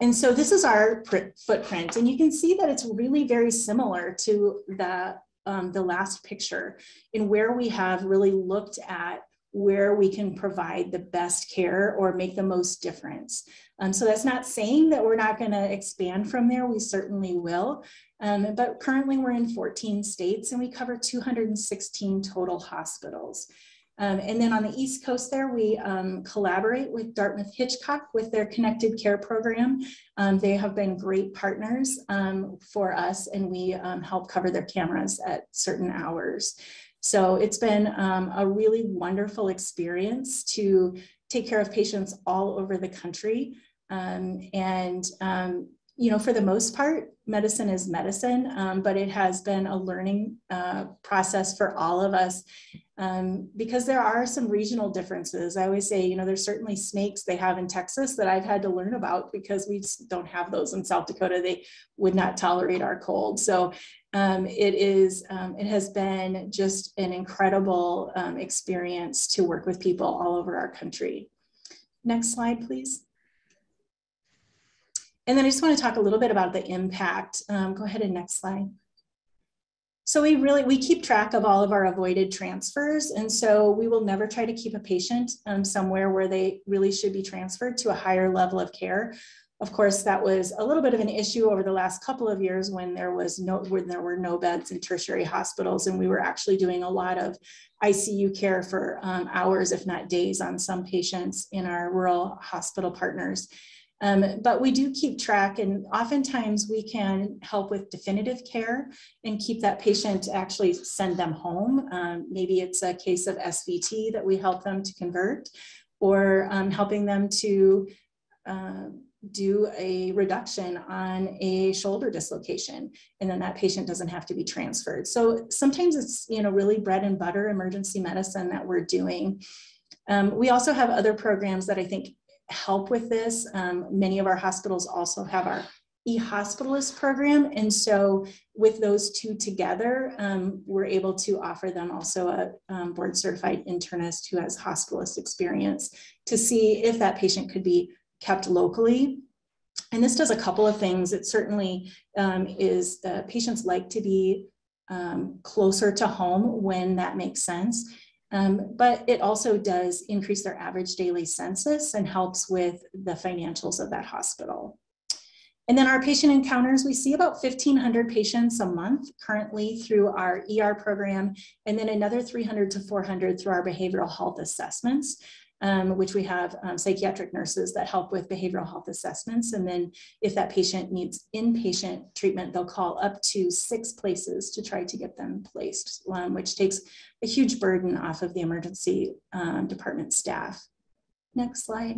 And so this is our footprint, and you can see that it's really very similar to the, um, the last picture in where we have really looked at where we can provide the best care or make the most difference. Um, so that's not saying that we're not going to expand from there. We certainly will. Um, but currently we're in 14 states and we cover 216 total hospitals. Um, and then on the East Coast there, we um, collaborate with Dartmouth Hitchcock with their connected care program. Um, they have been great partners um, for us and we um, help cover their cameras at certain hours. So it's been um, a really wonderful experience to take care of patients all over the country. and you know, for the most part, medicine is medicine, um, but it has been a learning uh, process for all of us um, because there are some regional differences. I always say, you know, there's certainly snakes they have in Texas that I've had to learn about because we don't have those in South Dakota. They would not tolerate our cold. So um, it is, um, it has been just an incredible um, experience to work with people all over our country. Next slide, please. And then I just want to talk a little bit about the impact. Um, go ahead and next slide. So we really, we keep track of all of our avoided transfers. And so we will never try to keep a patient um, somewhere where they really should be transferred to a higher level of care. Of course, that was a little bit of an issue over the last couple of years when there was no, when there were no beds in tertiary hospitals and we were actually doing a lot of ICU care for um, hours, if not days on some patients in our rural hospital partners. Um, but we do keep track and oftentimes we can help with definitive care and keep that patient actually send them home. Um, maybe it's a case of SVT that we help them to convert or um, helping them to uh, do a reduction on a shoulder dislocation and then that patient doesn't have to be transferred. So sometimes it's you know really bread and butter emergency medicine that we're doing. Um, we also have other programs that I think help with this. Um, many of our hospitals also have our e-hospitalist program. And so with those two together, um, we're able to offer them also a um, board certified internist who has hospitalist experience to see if that patient could be kept locally. And this does a couple of things. It certainly um, is uh, patients like to be um, closer to home when that makes sense. Um, but it also does increase their average daily census and helps with the financials of that hospital. And then our patient encounters, we see about 1,500 patients a month currently through our ER program, and then another 300 to 400 through our behavioral health assessments um, which we have um, psychiatric nurses that help with behavioral health assessments. And then if that patient needs inpatient treatment, they'll call up to six places to try to get them placed, um, which takes a huge burden off of the emergency um, department staff. Next slide.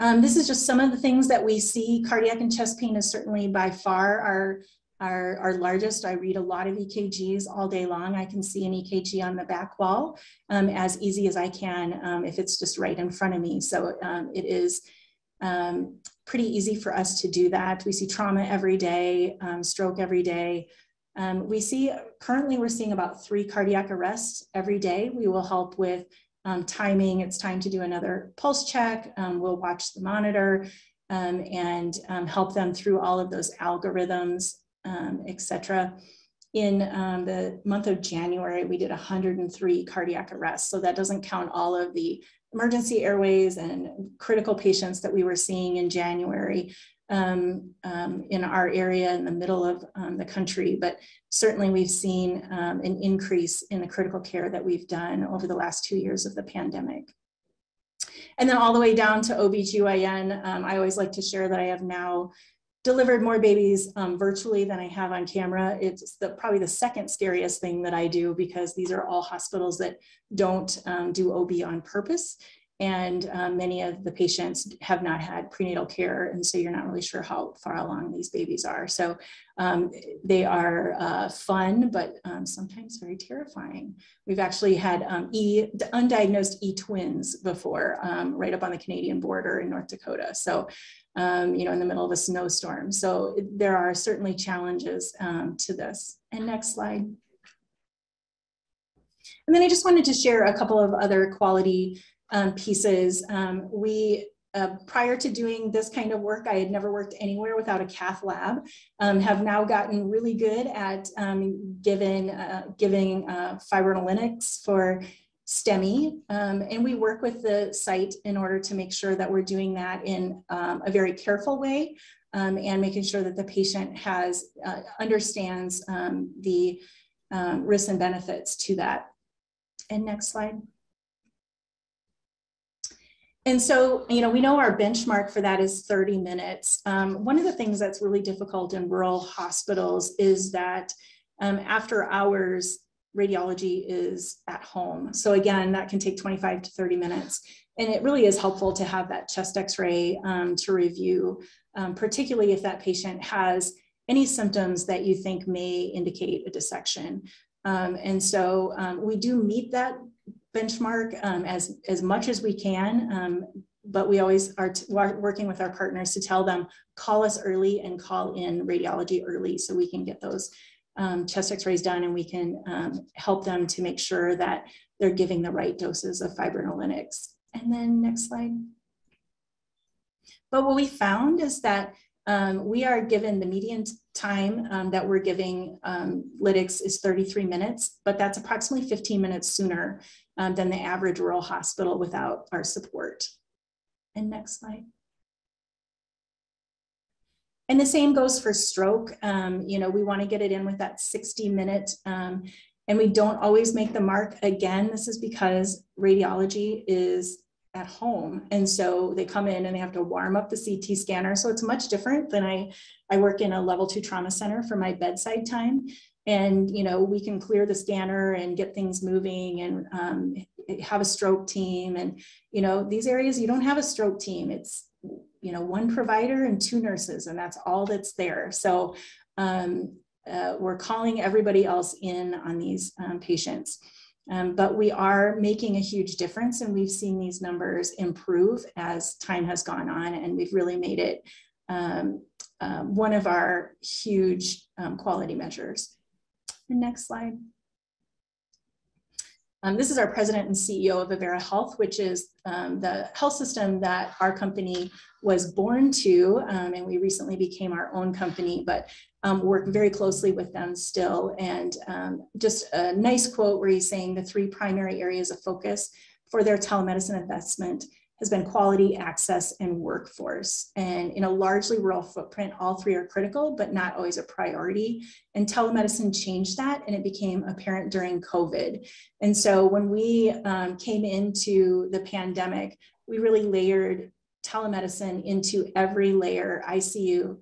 Um, this is just some of the things that we see. Cardiac and chest pain is certainly by far our our, our largest. I read a lot of EKGs all day long. I can see an EKG on the back wall um, as easy as I can um, if it's just right in front of me. So um, it is um, pretty easy for us to do that. We see trauma every day, um, stroke every day. Um, we see currently we're seeing about three cardiac arrests every day. We will help with timing. It's time to do another pulse check. we'll watch the monitor. Um, and um, help them through all of those algorithms um, etc. In um, the month of January, we did 103 cardiac arrests. So that doesn't count all of the emergency airways and critical patients that we were seeing in January um, um, in our area in the middle of um, the country. But certainly we've seen um, an increase in the critical care that we've done over the last two years of the pandemic. And then all the way down to OBGYN, um, I always like to share that I have now delivered more babies um, virtually than I have on camera. It's the, probably the second scariest thing that I do because these are all hospitals that don't um, do OB on purpose. And um, many of the patients have not had prenatal care. And so you're not really sure how far along these babies are. So um, they are uh, fun, but um, sometimes very terrifying. We've actually had um, E, undiagnosed E twins before, right up on the Canadian border in North Dakota. So um, you know, in the middle of a snowstorm. So there are certainly challenges um, to this. And next slide. And then I just wanted to share a couple of other quality um, pieces. Um, we uh, prior to doing this kind of work, I had never worked anywhere without a cath lab. Um, have now gotten really good at um, giving uh, giving uh, fibrinolytics for STEMI, um, and we work with the site in order to make sure that we're doing that in um, a very careful way um, and making sure that the patient has uh, understands um, the um, risks and benefits to that. And next slide. And so, you know, we know our benchmark for that is 30 minutes. Um, one of the things that's really difficult in rural hospitals is that after hours, radiology is at home. So again, that can take 25 to 30 minutes. And it really is helpful to have that chest x-ray um, to review, um, particularly if that patient has any symptoms that you think may indicate a dissection. Um, and so um, we do meet that benchmark um, as, as much as we can, um, but we always are working with our partners to tell them, call us early and call in radiology early so we can get those um, chest x-rays done and we can um, help them to make sure that they're giving the right doses of fibrinolytics. And then next slide. But what we found is that um, we are given the median time um, that we're giving um, lytics is 33 minutes, but that's approximately 15 minutes sooner um, than the average rural hospital without our support. And next slide. And the same goes for stroke. Um, you know, we want to get it in with that 60 minute, um, and we don't always make the mark. Again, this is because radiology is at home. And so they come in and they have to warm up the CT scanner. So it's much different than I, I work in a level two trauma center for my bedside time. And, you know, we can clear the scanner and get things moving and um, have a stroke team. And, you know, these areas, you don't have a stroke team. It's you know, one provider and two nurses, and that's all that's there. So um, uh, we're calling everybody else in on these um, patients. Um, but we are making a huge difference, and we've seen these numbers improve as time has gone on, and we've really made it um, uh, one of our huge um, quality measures. The next slide. Um, this is our president and CEO of Avera Health, which is um, the health system that our company was born to. Um, and we recently became our own company, but um, work very closely with them still. And um, just a nice quote where he's saying the three primary areas of focus for their telemedicine investment has been quality, access, and workforce. And in a largely rural footprint, all three are critical, but not always a priority. And telemedicine changed that, and it became apparent during COVID. And so when we um, came into the pandemic, we really layered telemedicine into every layer ICU,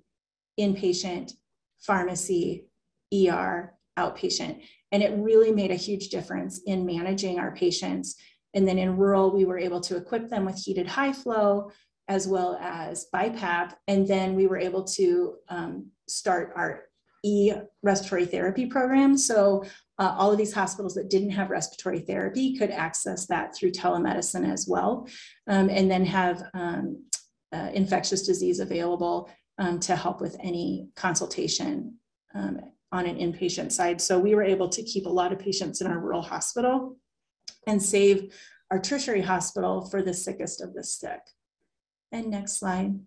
inpatient, pharmacy, ER, outpatient. And it really made a huge difference in managing our patients and then in rural, we were able to equip them with heated high flow as well as BiPAP. And then we were able to um, start our e-respiratory therapy program. So uh, all of these hospitals that didn't have respiratory therapy could access that through telemedicine as well, um, and then have um, uh, infectious disease available um, to help with any consultation um, on an inpatient side. So we were able to keep a lot of patients in our rural hospital and save our tertiary hospital for the sickest of the sick. And next slide.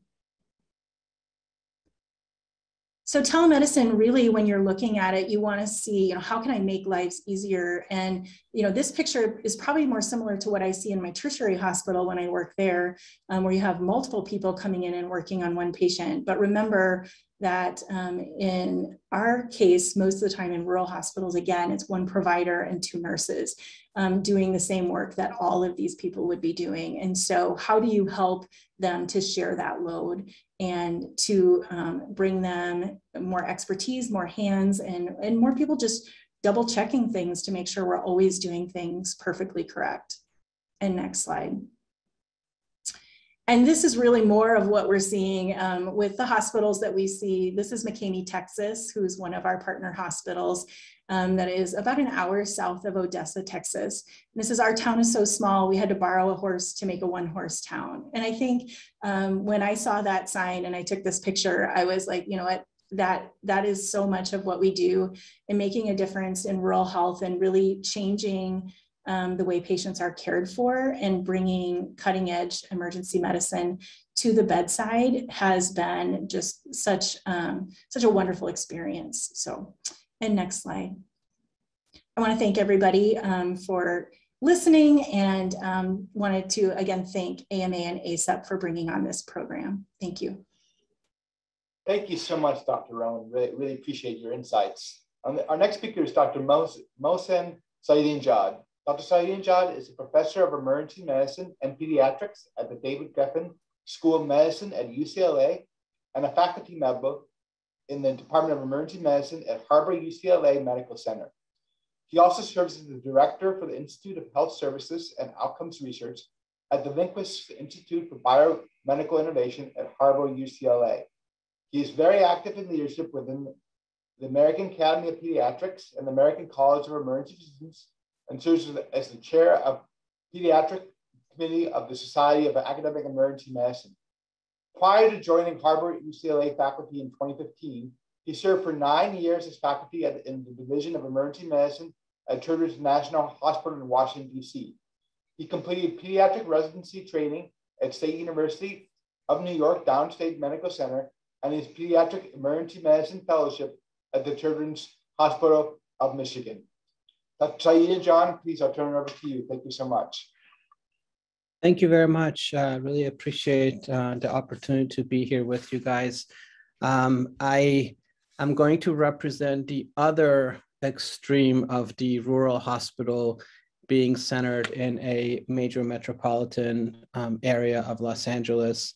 So telemedicine, really, when you're looking at it, you want to see, you know, how can I make lives easier? And, you know, this picture is probably more similar to what I see in my tertiary hospital when I work there, um, where you have multiple people coming in and working on one patient. But remember that um, in our case, most of the time in rural hospitals, again, it's one provider and two nurses um, doing the same work that all of these people would be doing. And so how do you help them to share that load and to um, bring them more expertise, more hands, and, and more people just double checking things to make sure we're always doing things perfectly correct. And next slide. And this is really more of what we're seeing um, with the hospitals that we see. This is McCamey, Texas, who's one of our partner hospitals um, that is about an hour south of Odessa, Texas. And this is our town is so small, we had to borrow a horse to make a one horse town. And I think um, when I saw that sign and I took this picture, I was like, you know what, that that is so much of what we do in making a difference in rural health and really changing um, the way patients are cared for and bringing cutting edge emergency medicine to the bedside has been just such um, such a wonderful experience. So, and next slide. I want to thank everybody um, for listening and um, wanted to again thank AMA and ACEP for bringing on this program. Thank you. Thank you so much, Dr. Roan. Really, really appreciate your insights. Our next speaker is Dr. Mohsen Saidinejad. Dr. Saidinejad is a professor of emergency medicine and pediatrics at the David Geffen School of Medicine at UCLA and a faculty member in the Department of Emergency Medicine at Harbor UCLA Medical Center. He also serves as the director for the Institute of Health Services and Outcomes Research at the Lundquist Institute for Biomedical Innovation at Harbor UCLA. He is very active in leadership within the American Academy of Pediatrics and the American College of Emergency Physicians and serves as the chair of pediatric committee of the Society of Academic Emergency Medicine. Prior to joining Harbor UCLA faculty in 2015, he served for nine years as faculty at, in the Division of Emergency Medicine at Children's National Hospital in Washington, D.C. He completed pediatric residency training at State University of New York Downstate Medical Center and his pediatric emergency medicine fellowship at the Children's Hospital of Michigan. Dr. John. please, I'll turn it over to you. Thank you so much. Thank you very much. I uh, really appreciate uh, the opportunity to be here with you guys. Um, I am going to represent the other extreme of the rural hospital being centered in a major metropolitan um, area of Los Angeles,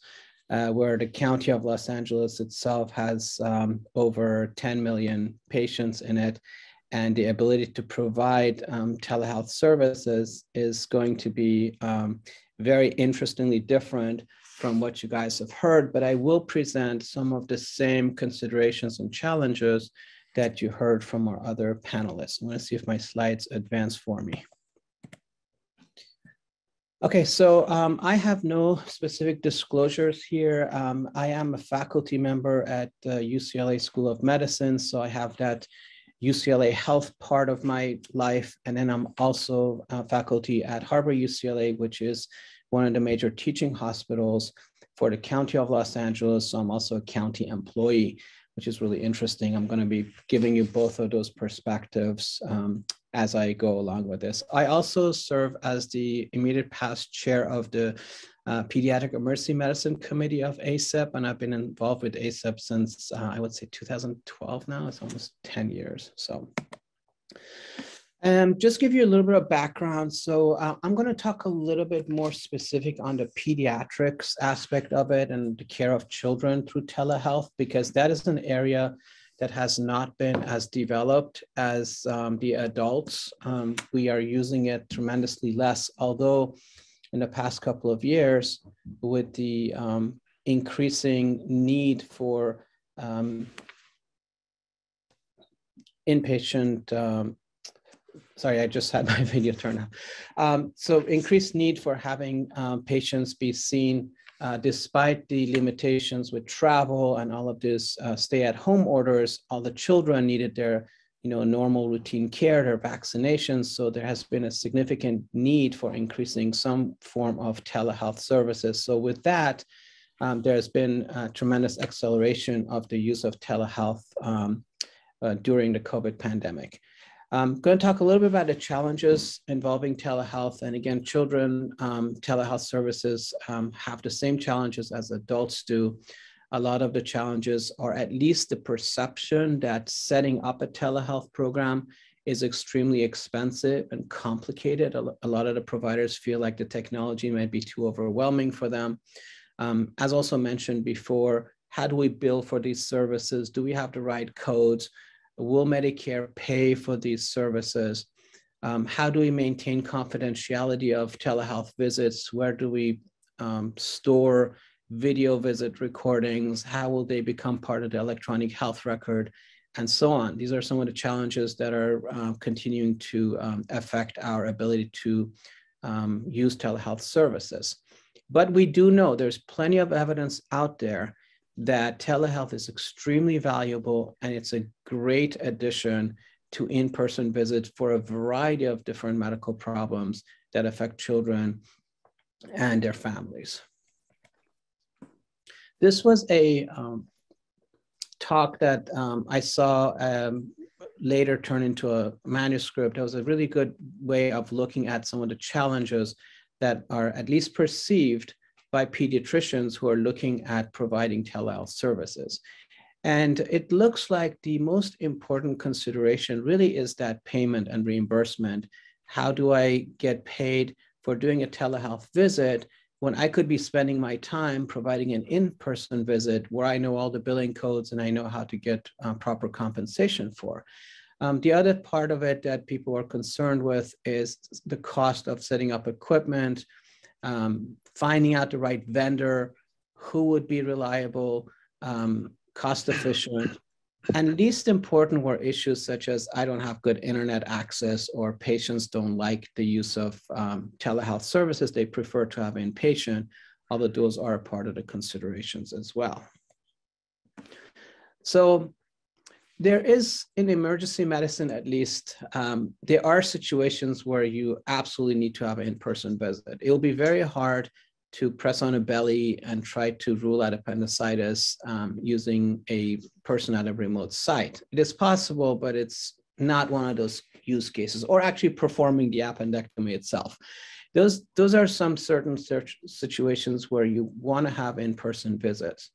uh, where the county of Los Angeles itself has um, over 10 million patients in it and the ability to provide um, telehealth services is going to be um, very interestingly different from what you guys have heard, but I will present some of the same considerations and challenges that you heard from our other panelists. I want to see if my slides advance for me. Okay, so um, I have no specific disclosures here. Um, I am a faculty member at uh, UCLA School of Medicine, so I have that UCLA health part of my life. And then I'm also faculty at Harbor UCLA, which is one of the major teaching hospitals for the County of Los Angeles. So I'm also a county employee, which is really interesting. I'm going to be giving you both of those perspectives um, as I go along with this. I also serve as the immediate past chair of the uh, Pediatric Emergency Medicine Committee of ACEP, and I've been involved with ACEP since uh, I would say 2012 now. It's almost 10 years. So, um, just give you a little bit of background. So, uh, I'm going to talk a little bit more specific on the pediatrics aspect of it and the care of children through telehealth, because that is an area that has not been as developed as um, the adults. Um, we are using it tremendously less, although in the past couple of years with the um, increasing need for um, inpatient, um, sorry, I just had my video turn off. Um, so increased need for having um, patients be seen uh, despite the limitations with travel and all of this uh, stay-at-home orders, all the children needed their you know, normal routine care, their vaccinations. So there has been a significant need for increasing some form of telehealth services. So with that, um, there's been a tremendous acceleration of the use of telehealth um, uh, during the COVID pandemic. I'm going to talk a little bit about the challenges involving telehealth. And again, children um, telehealth services um, have the same challenges as adults do. A lot of the challenges are at least the perception that setting up a telehealth program is extremely expensive and complicated. A, lot of the providers feel like the technology might be too overwhelming for them. Um, as also mentioned before, how do we bill for these services? Do we have the right codes? Will Medicare pay for these services? Um, how do we maintain confidentiality of telehealth visits? Where do we um, store video visit recordings? How will they become part of the electronic health record? And so on. These are some of the challenges that are uh, continuing to um, affect our ability to um, use telehealth services. But we do know there's plenty of evidence out there that telehealth is extremely valuable and it's a great addition to in-person visits for a variety of different medical problems that affect children and their families. This was a um, talk that um, I saw um, later turn into a manuscript. It was a really good way of looking at some of the challenges that are at least perceived by pediatricians who are looking at providing telehealth services. And it looks like the most important consideration really is that payment and reimbursement. How do I get paid for doing a telehealth visit when I could be spending my time providing an in-person visit where I know all the billing codes and I know how to get uh, proper compensation for. Um, the other part of it that people are concerned with is the cost of setting up equipment, um, finding out the right vendor, who would be reliable, um, cost efficient. And least important were issues such as I don't have good internet access or patients don't like the use of um, telehealth services. They prefer to have inpatient, although those are a part of the considerations as well. So there is in emergency medicine at least um, there are situations where you absolutely need to have an in-person visit it'll be very hard to press on a belly and try to rule out appendicitis um, using a person at a remote site. It is possible but it's not one of those use cases or actually performing the appendectomy itself. Those those are some certain situations where you want to have in-person visits.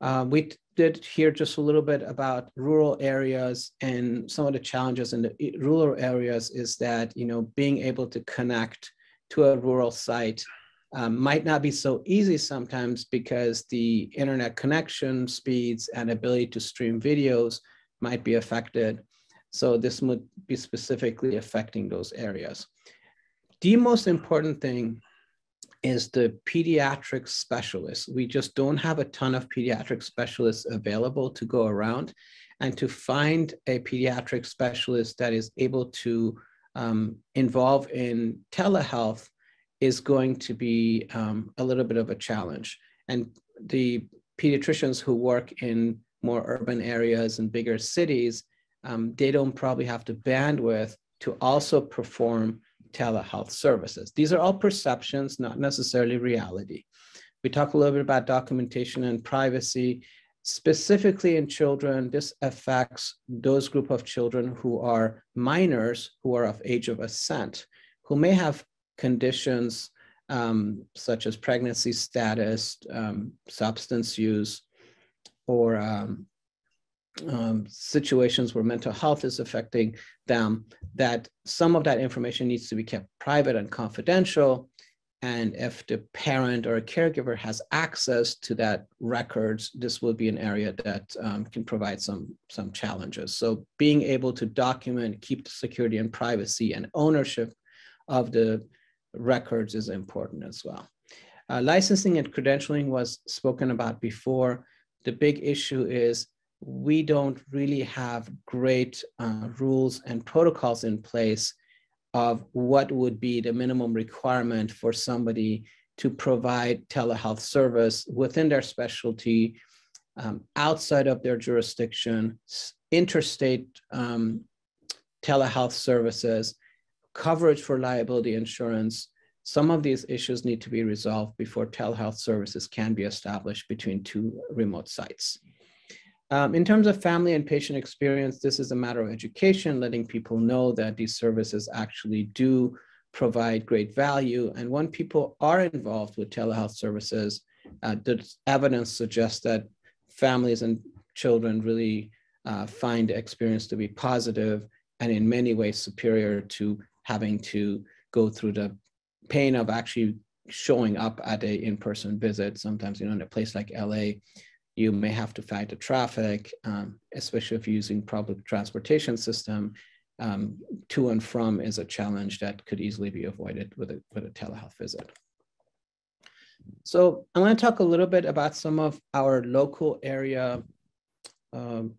Uh, we did hear just a little bit about rural areas and some of the challenges in the rural areas is that you know being able to connect to a rural site um, might not be so easy sometimes because the internet connection speeds and ability to stream videos might be affected. So this would be specifically affecting those areas. The most important thing is the pediatric specialists. We just don't have a ton of pediatric specialists available to go around. And to find a pediatric specialist that is able to um, involve in telehealth is going to be um, a little bit of a challenge. And the pediatricians who work in more urban areas and bigger cities, um, they don't probably have the bandwidth to also perform telehealth services. These are all perceptions, not necessarily reality. We talk a little bit about documentation and privacy. Specifically in children, this affects those group of children who are minors, who are of age of assent, who may have conditions um, such as pregnancy status, um, substance use, or um, um, situations where mental health is affecting them, that some of that information needs to be kept private and confidential. And if the parent or a caregiver has access to that records, this will be an area that um, can provide some, some challenges. So being able to document, keep the security and privacy and ownership of the records is important as well. Uh, licensing and credentialing was spoken about before. The big issue is we don't really have great uh, rules and protocols in place of what would be the minimum requirement for somebody to provide telehealth service within their specialty, um, outside of their jurisdiction, interstate um, telehealth services, coverage for liability insurance. Some of these issues need to be resolved before telehealth services can be established between two remote sites. Um, in terms of family and patient experience, this is a matter of education, letting people know that these services actually do provide great value. And when people are involved with telehealth services, uh, the evidence suggests that families and children really uh, find experience to be positive and in many ways superior to having to go through the pain of actually showing up at a in-person visit. Sometimes, you know, in a place like LA, you may have to fight the traffic, um, especially if you're using public transportation system. Um, to and from is a challenge that could easily be avoided with a, with a telehealth visit. So I want to talk a little bit about some of our local area um,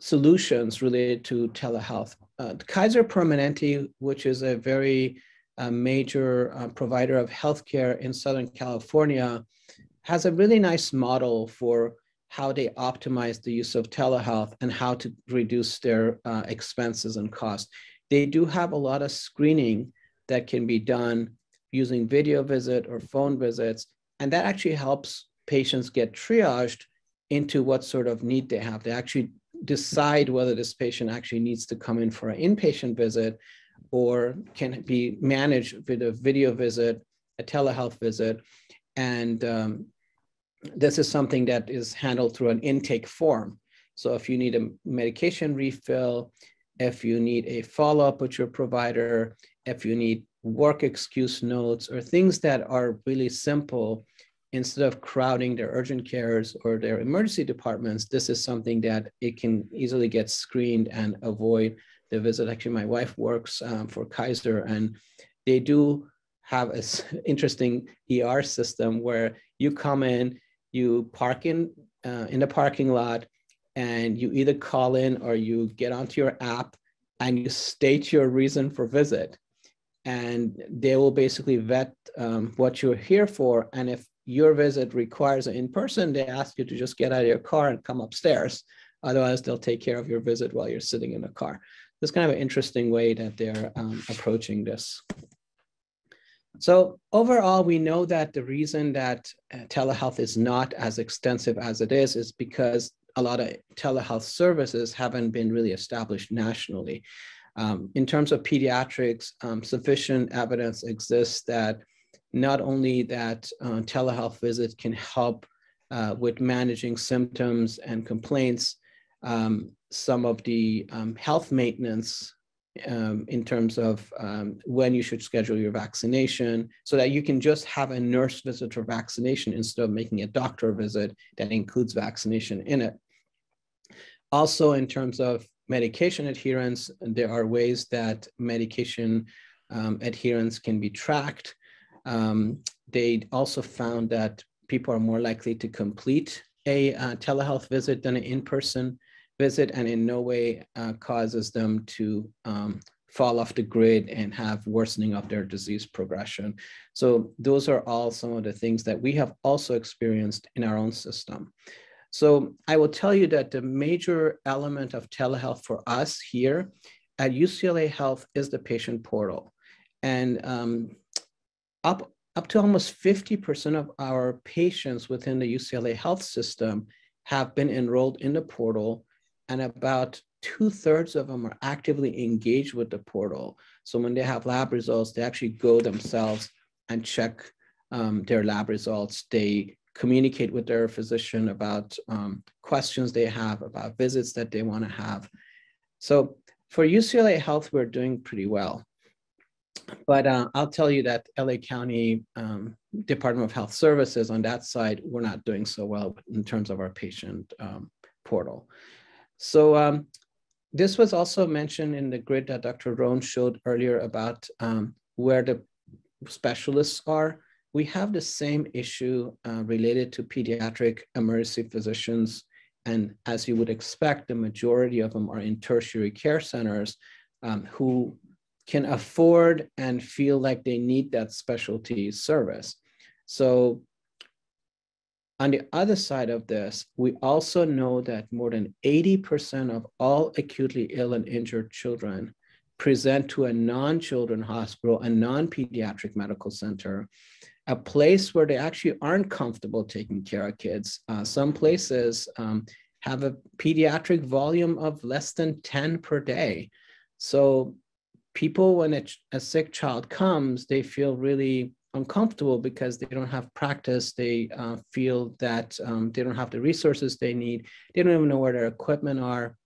solutions related to telehealth. Uh, Kaiser Permanente, which is a very uh, major uh, provider of healthcare in Southern California, has a really nice model for how they optimize the use of telehealth and how to reduce their uh, expenses and costs. They do have a lot of screening that can be done using video visit or phone visits, and that actually helps patients get triaged into what sort of need they have. They actually decide whether this patient actually needs to come in for an inpatient visit or can be managed with a video visit, a telehealth visit. And um, this is something that is handled through an intake form. So if you need a medication refill, if you need a follow-up with your provider, if you need work excuse notes or things that are really simple, instead of crowding their urgent cares or their emergency departments, this is something that it can easily get screened and avoid the visit. Actually, my wife works um, for Kaiser and they do have an interesting ER system where you come in, you park in uh, in the parking lot and you either call in or you get onto your app and you state your reason for visit and they will basically vet um, what you're here for and if your visit requires an in-person they ask you to just get out of your car and come upstairs. Otherwise they'll take care of your visit while you're sitting in the car. It's kind of an interesting way that they're um, approaching this. So overall, we know that the reason that uh, telehealth is not as extensive as it is is because a lot of telehealth services haven't been really established nationally. Um, in terms of pediatrics, um, sufficient evidence exists that not only that uh, telehealth visits can help uh, with managing symptoms and complaints, um, some of the um, health maintenance um, in terms of um, when you should schedule your vaccination so that you can just have a nurse visit for vaccination instead of making a doctor visit that includes vaccination in it. Also, in terms of medication adherence, there are ways that medication um, adherence can be tracked. Um, they also found that people are more likely to complete a uh, telehealth visit than an in-person visit and in no way uh, causes them to um, fall off the grid and have worsening of their disease progression. So those are all some of the things that we have also experienced in our own system. So I will tell you that the major element of telehealth for us here at UCLA Health is the patient portal. And um, up, up to almost 50% of our patients within the UCLA Health system have been enrolled in the portal and about two thirds of them are actively engaged with the portal. So when they have lab results, they actually go themselves and check um, their lab results. They communicate with their physician about um, questions they have, about visits that they want to have. So for UCLA Health, we're doing pretty well. But uh, I'll tell you that LA County um, Department of Health Services on that side, we're not doing so well in terms of our patient um, portal. So um, this was also mentioned in the grid that Dr. Roan showed earlier about um, where the specialists are. We have the same issue uh, related to pediatric emergency physicians And as you would expect, the majority of them are in tertiary care centers um, who can afford and feel like they need that specialty service. So on the other side of this, we also know that more than 80% of all acutely ill and injured children present to a non-children hospital, a non-pediatric medical center, a place where they actually aren't comfortable taking care of kids. Uh, some places um, have a pediatric volume of less than 10 per day. So people, when a, a sick child comes, they feel really uncomfortable because they don't have practice. They uh, feel that um, they don't have the resources they need. They don't even know where their equipment are.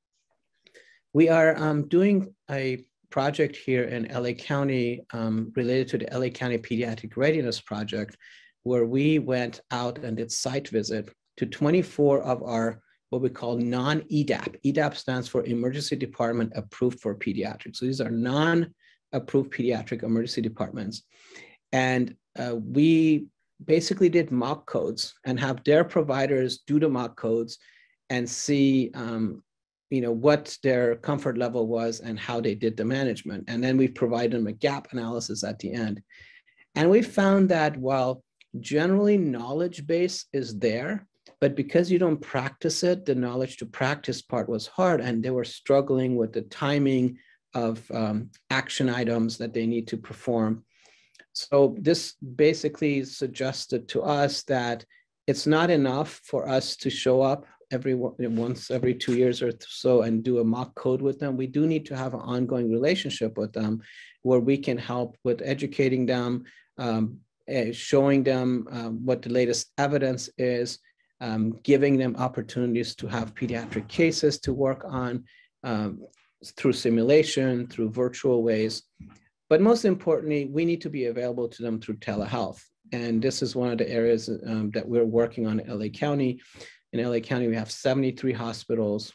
We are um, doing a project here in LA County um, related to the LA County Pediatric Readiness Project, where we went out and did site visit to 24 of our what we call non-EDAP. EDAP stands for Emergency Department Approved for Pediatrics. So these are non-approved pediatric emergency departments. And uh, we basically did mock codes and have their providers do the mock codes and see um, you know what their comfort level was and how they did the management and then we provide them a gap analysis at the end and we found that while generally knowledge base is there but because you don't practice it the knowledge to practice part was hard and they were struggling with the timing of um, action items that they need to perform so this basically suggested to us that it's not enough for us to show up every once every two years or so and do a mock code with them. We do need to have an ongoing relationship with them where we can help with educating them, um, eh, showing them um, what the latest evidence is, um, giving them opportunities to have pediatric cases to work on um, through simulation, through virtual ways. But most importantly, we need to be available to them through telehealth. And this is one of the areas um, that we're working on in LA County. In LA County, we have 73 hospitals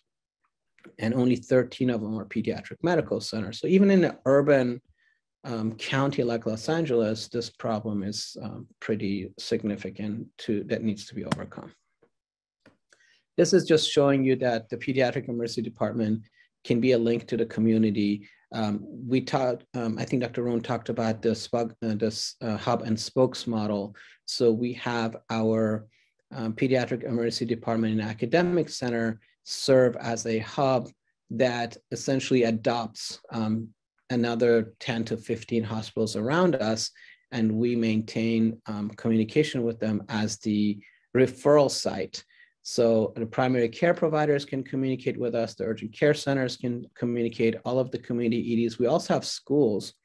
and only 13 of them are pediatric medical centers. So even in an urban um, county like Los Angeles, this problem is um, pretty significant to that needs to be overcome. This is just showing you that the pediatric emergency department can be a link to the community um, we talked, um, I think Dr. Roan talked about the, uh, uh, hub and spokes model. So we have our um, pediatric emergency department and academic center serve as a hub that essentially adopts um, another 10 to 15 hospitals around us. And we maintain um, communication with them as the referral site so the primary care providers can communicate with us, the urgent care centers can communicate, all of the community EDs. We also have schools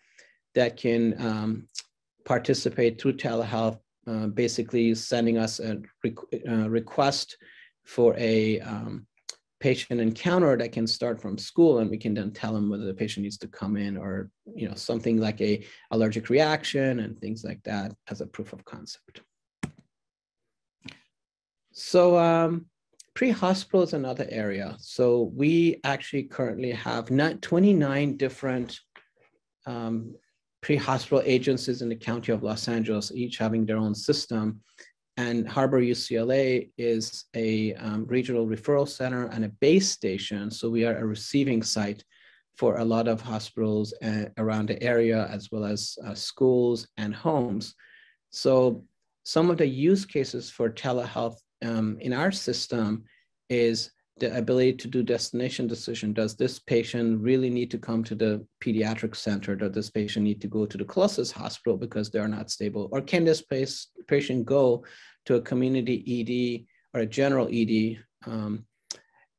that can um, participate through telehealth, uh, basically sending us a uh, request for a um, patient encounter that can start from school and we can then tell them whether the patient needs to come in or you know something like a allergic reaction and things like that as a proof of concept. So um, pre-hospital is another area. So we actually currently have not 29 different um, pre-hospital agencies in the county of Los Angeles, each having their own system. And Harbor UCLA is a um, regional referral center and a base station. So we are a receiving site for a lot of hospitals uh, around the area, as well as uh, schools and homes. So some of the use cases for telehealth um, in our system is the ability to do destination decision. Does this patient really need to come to the pediatric center? Does this patient need to go to the closest hospital because they're not stable? Or can this patient go to a community ED or a general ED? Um,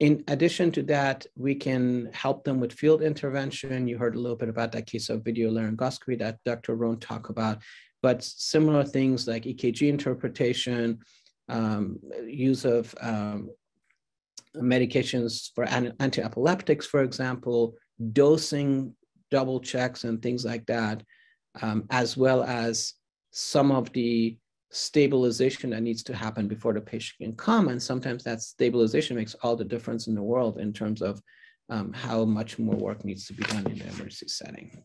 in addition to that, we can help them with field intervention. You heard a little bit about that case of video laryngoscopy that Dr. Roan talked about, but similar things like EKG interpretation, um, use of um, medications for anti-epileptics, for example, dosing double checks and things like that, um, as well as some of the stabilization that needs to happen before the patient can come. And sometimes that stabilization makes all the difference in the world in terms of um, how much more work needs to be done in the emergency setting.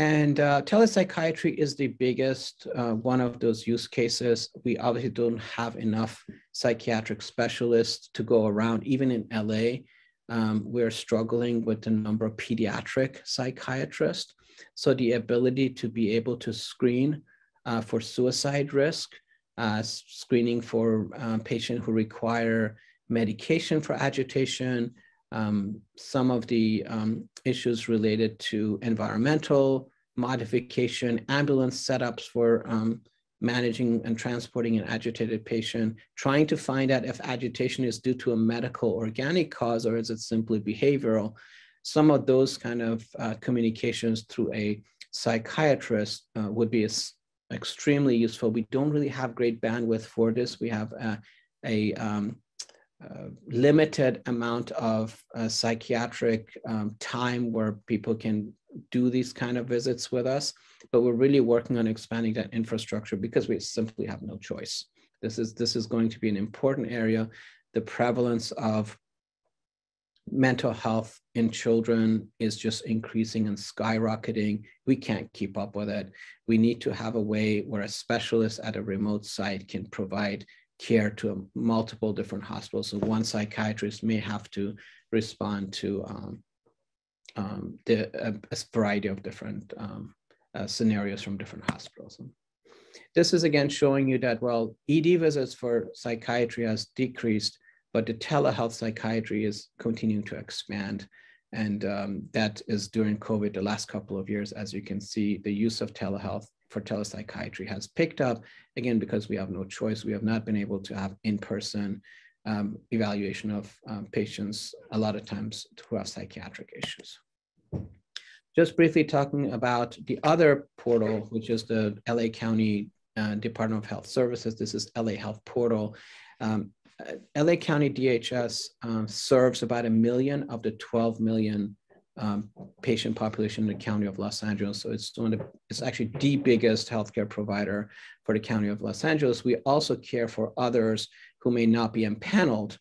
And uh, telepsychiatry is the biggest uh, one of those use cases. We obviously don't have enough psychiatric specialists to go around. Even in LA, um, we're struggling with the number of pediatric psychiatrists. So the ability to be able to screen uh, for suicide risk, uh, screening for uh, patients who require medication for agitation, um, some of the um, issues related to environmental modification, ambulance setups for um, managing and transporting an agitated patient, trying to find out if agitation is due to a medical organic cause or is it simply behavioral. Some of those kind of uh, communications through a psychiatrist uh, would be extremely useful. We don't really have great bandwidth for this. We have a, a um, limited amount of uh, psychiatric um, time where people can do these kind of visits with us, but we're really working on expanding that infrastructure because we simply have no choice. This is, this is going to be an important area. The prevalence of mental health in children is just increasing and skyrocketing. We can't keep up with it. We need to have a way where a specialist at a remote site can provide care to multiple different hospitals. So one psychiatrist may have to respond to um, um, the, a, a, variety of different um, uh, scenarios from different hospitals. This is again showing you that, well, ED visits for psychiatry has decreased, but the telehealth psychiatry is continuing to expand. And um, that is during COVID, the last couple of years, as you can see, the use of telehealth for telepsychiatry has picked up, again, because we have no choice. We have not been able to have in-person um, evaluation of um, patients a lot of times who have psychiatric issues. Just briefly talking about the other portal, which is the LA County uh, Department of Health Services. This is LA Health Portal. Um, uh, LA County DHS um, serves about a million of the 12 million um, patient population in the county of Los Angeles. So it's one of it's actually the biggest healthcare provider for the county of Los Angeles. We also care for others who may not be impaneled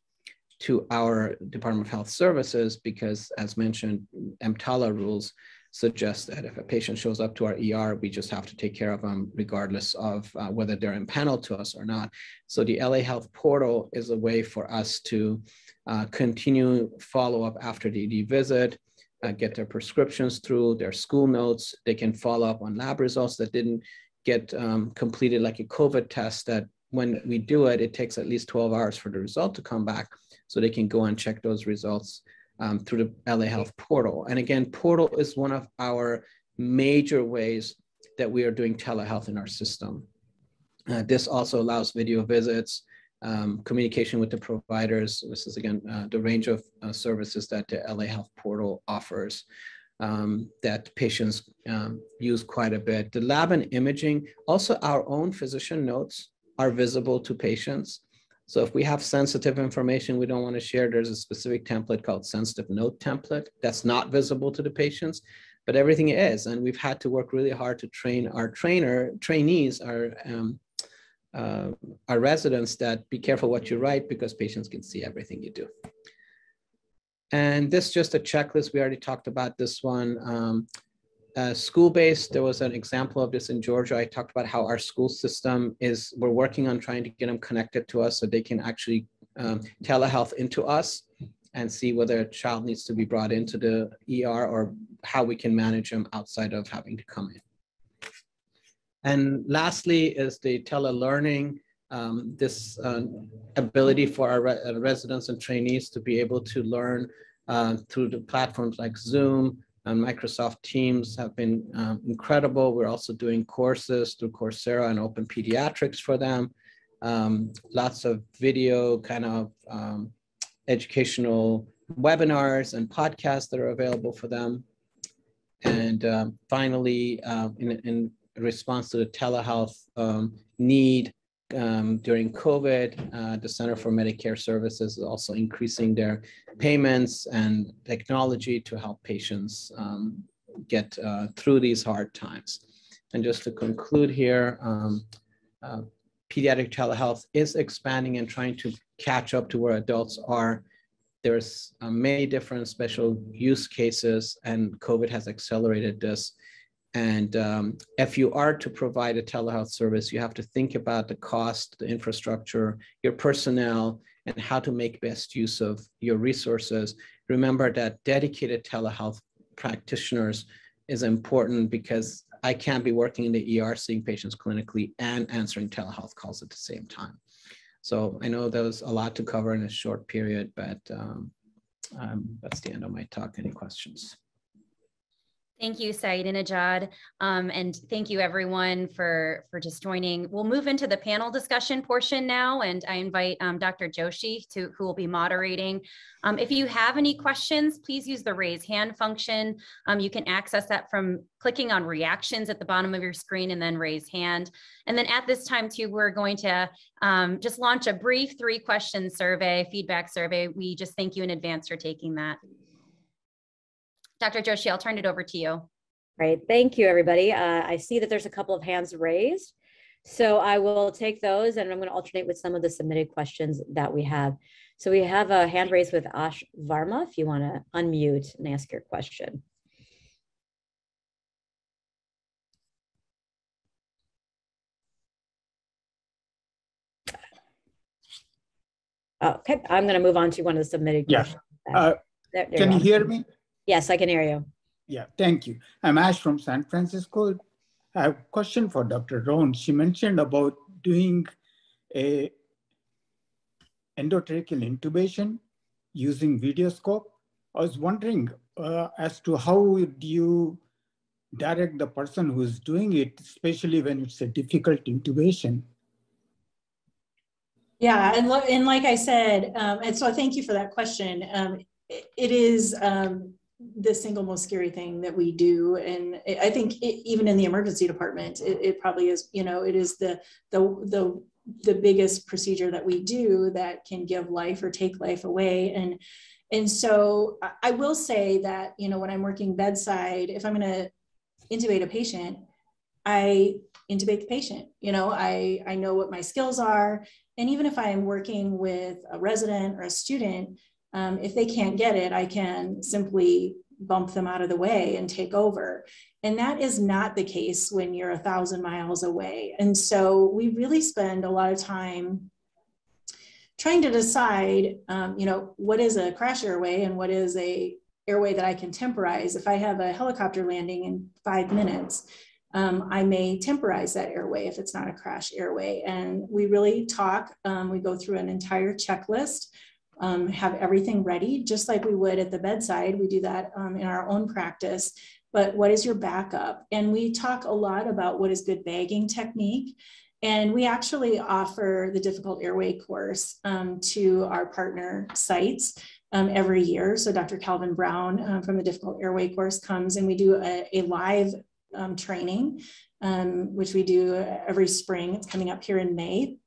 to our Department of Health Services because, as mentioned, EMTALA rules suggest that if a patient shows up to our ER, we just have to take care of them regardless of uh, whether they're impaneled to us or not. So the LA Health Portal is a way for us to uh, continue follow up after the ED visit, uh, get their prescriptions through, their school notes. They can follow up on lab results that didn't get um, completed, like a COVID test that when we do it, it takes at least 12 hours for the result to come back. So they can go and check those results um, through the LA Health portal. And again, portal is one of our major ways that we are doing telehealth in our system. Uh, this also allows video visits, um, communication with the providers. This is again uh, the range of uh, services that the LA Health Portal offers um, that patients um, use quite a bit. The lab and imaging, also our own physician notes are visible to patients. So if we have sensitive information we don't want to share, there's a specific template called sensitive note template that's not visible to the patients, but everything is. And we've had to work really hard to train our trainer, trainees, our um, uh, our residents that be careful what you write because patients can see everything you do. And this just a checklist. We already talked about this one. Um, uh, school-based, there was an example of this in Georgia. I talked about how our school system is, we're working on trying to get them connected to us so they can actually um, telehealth into us and see whether a child needs to be brought into the ER or how we can manage them outside of having to come in. And lastly is the telelearning, um, this uh, ability for our re uh, residents and trainees to be able to learn uh, through the platforms like Zoom and Microsoft Teams have been um, incredible. We're also doing courses through Coursera and Open Pediatrics for them. Um, lots of video kind of um, educational webinars and podcasts that are available for them. And um, finally, uh, in, in response to the telehealth um, need um, during COVID, uh, the Center for Medicare Services is also increasing their payments and technology to help patients um, get uh, through these hard times. And just to conclude here, um, uh, pediatric telehealth is expanding and trying to catch up to where adults are. There's uh, many different special use cases, and COVID has accelerated this And um, if you are to provide a telehealth service, you have to think about the cost, the infrastructure, your personnel, and how to make best use of your resources. Remember that dedicated telehealth practitioners is important because I can't be working in the ER seeing patients clinically and answering telehealth calls at the same time. So I know there was a lot to cover in a short period, but um, um, that's the end of my talk. Any questions? Thank you, Saidinejad. Um, and thank you everyone for, for just joining. We'll move into the panel discussion portion now, and I invite um, Dr. Joshi to who will be moderating. Um, if you have any questions, please use the raise hand function. Um, you can access that from clicking on reactions at the bottom of your screen and then raise hand. And then at this time too, we're going to um, just launch a brief three question survey, feedback survey. We just thank you in advance for taking that. Dr. Joshi, I'll turn it over to you. Great. Thank you, everybody. Uh, I see that there's a couple of hands raised. So I will take those and I'm going to alternate with some of the submitted questions that we have. So we have a hand raised with Ash Varma, if you want to unmute and ask your question. Okay, I'm going to move on to one of the submitted yeah. questions. Uh, there, there can you hear me? Yes, I can hear you. Yeah, thank you. I'm Ash from San Francisco. I have a question for Dr. Roan. She mentioned about doing a endotracheal intubation using Videoscope. I was wondering uh, as to how do you direct the person who's doing it, especially when it's a difficult intubation? Yeah, and, and like I said, um, and so thank you for that question. Um, it, it is um, the single most scary thing that we do. And i think it, even in the emergency department it, it, probably is you know it is the the the the biggest procedure that we do that can give life or take life away. And and so i will say that you know when i'm working bedside if i'm going to intubate a patient i intubate the patient. You know i i know what my skills are. And even if i'm working with a resident or a student um, if they can't get it, I can simply bump them out of the way and take over. And that is not the case when you're a thousand miles away. And so we really spend a lot of time trying to decide, um, you know, what is a crash airway and what is a airway that I can temporize. If I have a helicopter landing in five minutes, um, I may temporize that airway if it's not a crash airway. And we really talk, um, we go through an entire checklist um, have everything ready, just like we would at the bedside. We do that um, in our own practice. But what is your backup? And we talk a lot about what is good bagging technique. And we actually offer the difficult airway course um, to our partner sites um, every year. So Dr. Calvin Brown um, from the difficult airway course comes and we do a, a live um, training, which we do every spring. It's coming up here in May.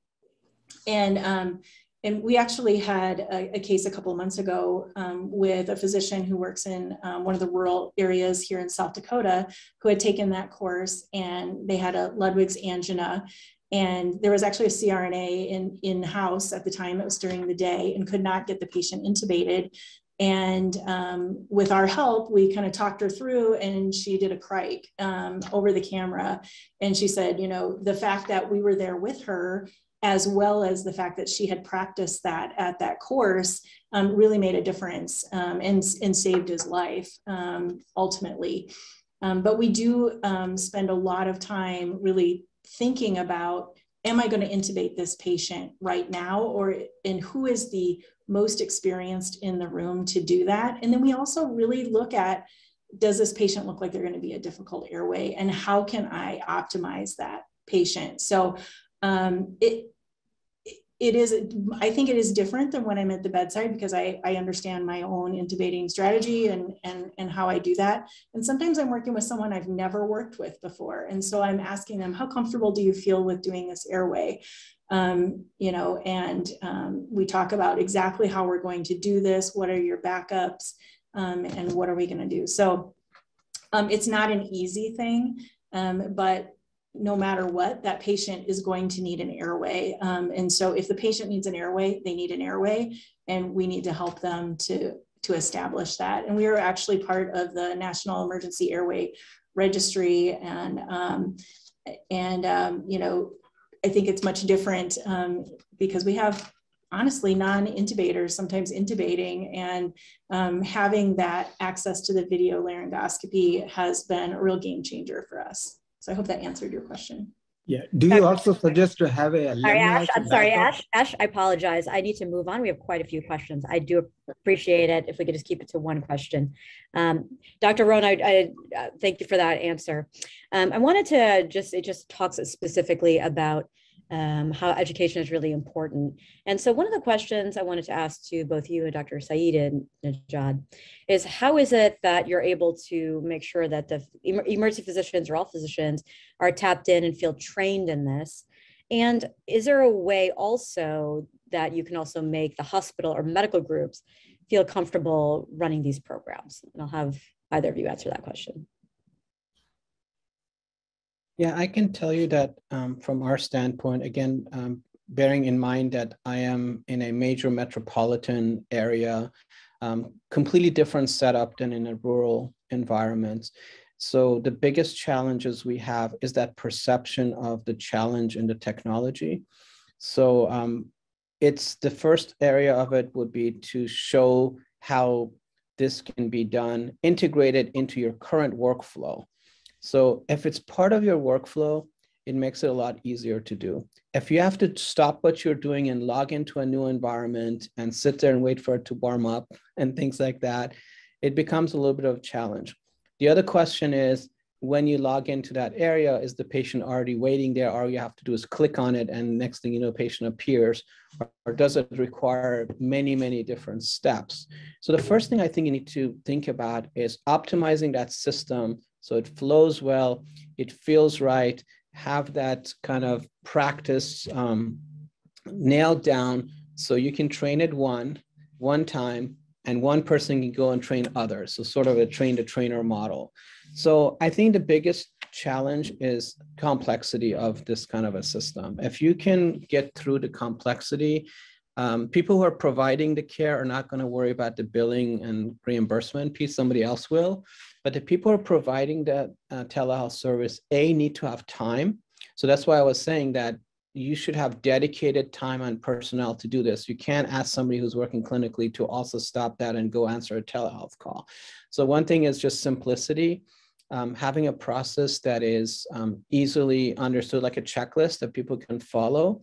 And um, and we actually had a, a, case a couple of months ago um, with a physician who works in um, one of the rural areas here in South Dakota who had taken that course and they had a Ludwig's angina. And there was actually a CRNA in, in house at the time, it was during the day, and could not get the patient intubated. And um, with our help, we kind of talked her through and she did a cric um, over the camera. And she said, you know, the fact that we were there with her as well as the fact that she had practiced that at that course um, really made a difference um, and, and saved his life um, ultimately. Um, but we do um, spend a lot of time really thinking about, am I gonna intubate this patient right now? Or, and who is the most experienced in the room to do that? And then we also really look at, does this patient look like they're gonna be a difficult airway? And how can I optimize that patient? So um, it it is i think it is different than when i'm at the bedside because i, I understand my own intubating strategy and, and and how i do that. And sometimes i'm working with someone i've never worked with before. And so i'm asking them how comfortable do you feel with doing this airway? Um, you know and um, we talk about exactly how we're going to do this. What are your backups? Um, and what are we going to do? So um, it's not an easy thing um, but no matter what, that patient is going to need an airway. Um, and so if the patient needs an airway, they need an airway and we need to help them to, to establish that. And we are actually part of the National Emergency Airway Registry and um, and um, you know I think it's much different um, because we have honestly non-intubators sometimes intubating and um, having that access to the video laryngoscopy has been a real game changer for us. So I hope that answered your question. Yeah. Do you also suggest to have a? Sorry, Ash. I'm sorry, Ash. Ash, I apologize. I need to move on. We have quite a few questions. I do appreciate it if we could just keep it to one question. Um, Dr. Roan, I, I uh, thank you for that answer. Um, I wanted to just it just talks specifically about um, how education is really important. And so one of the questions I wanted to ask to both you and Dr. Saeed and Najad is how is it that you're able to make sure that the emergency physicians or all physicians are tapped in and feel trained in this? And is there a way also that you can also make the hospital or medical groups feel comfortable running these programs? And I'll have either of you answer that question. Yeah, I can tell you that um, from our standpoint, again, um, bearing in mind that I am in a major metropolitan area, um, completely different setup than in a rural environment. So the biggest challenges we have is that perception of the challenge in the technology. So um, it's the first area of it would be to show how this can be done, integrated into your current workflow. So if it's part of your workflow, it makes it a lot easier to do. If you have to stop what you're doing and log into a new environment and sit there and wait for it to warm up and things like that, it becomes a little bit of a challenge. The other question is when you log into that area, is the patient already waiting there? All you have to do is click on it and next thing you know, patient appears, or, or does it require many, many different steps? So the first thing I think you need to think about is optimizing that system so it flows well, it feels right, have that kind of practice um, nailed down so you can train it one, one time, and one person can go and train others. So sort of a train the trainer model. So I think the biggest challenge is complexity of this kind of a system. If you can get through the complexity, um, people who are providing the care are not going to worry about the billing and reimbursement piece. Somebody else will. But the people who are providing that uh, telehealth service, A, need to have time. So that's why I was saying that you should have dedicated time and personnel to do this. You can't ask somebody who's working clinically to also stop that and go answer a telehealth call. So one thing is just simplicity. Um, having a process that is um, easily understood, like a checklist that people can follow.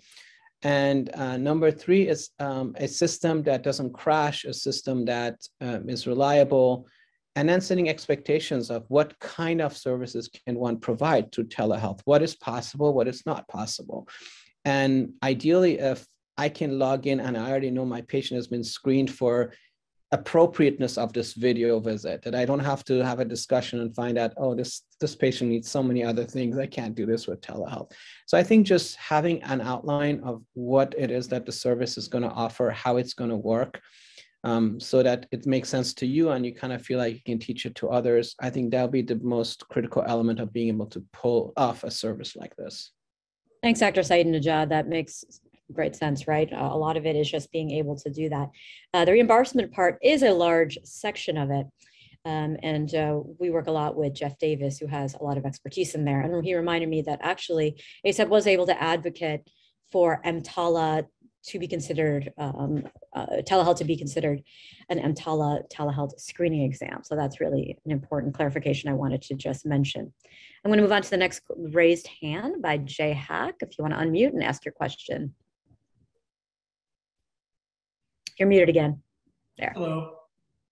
And uh, number three is um, a system that doesn't crash, a system that um, is reliable, and then setting expectations of what kind of services can one provide through telehealth. What is possible what is not possible. And ideally if i can log in and i already know my patient has been screened for appropriateness of this video visit that i don't have to have a discussion and find out oh this this patient needs so many other things. I can't do this with telehealth. So i think just having an outline of what it is that the service is going to offer how it's going to work um, so that it makes sense to you and you kind of feel like you can teach it to others. I think that'll be the most critical element of being able to pull off a service like this. Thanks, Dr. Saidinejad. That makes great sense, right? A lot of it is just being able to do that. Uh, the reimbursement part is a large section of it. Um, and uh, we work a lot with Jeff Davis, who has a lot of expertise in there. And he reminded me that actually ACEP was able to advocate for EMTALA to be considered, um, uh, telehealth to be considered an EMTALA telehealth screening exam. So that's really an important clarification I wanted to just mention. I'm going to move on to the next raised hand by Jay Hack. If you want to unmute and ask your question. You're muted again. There. Hello.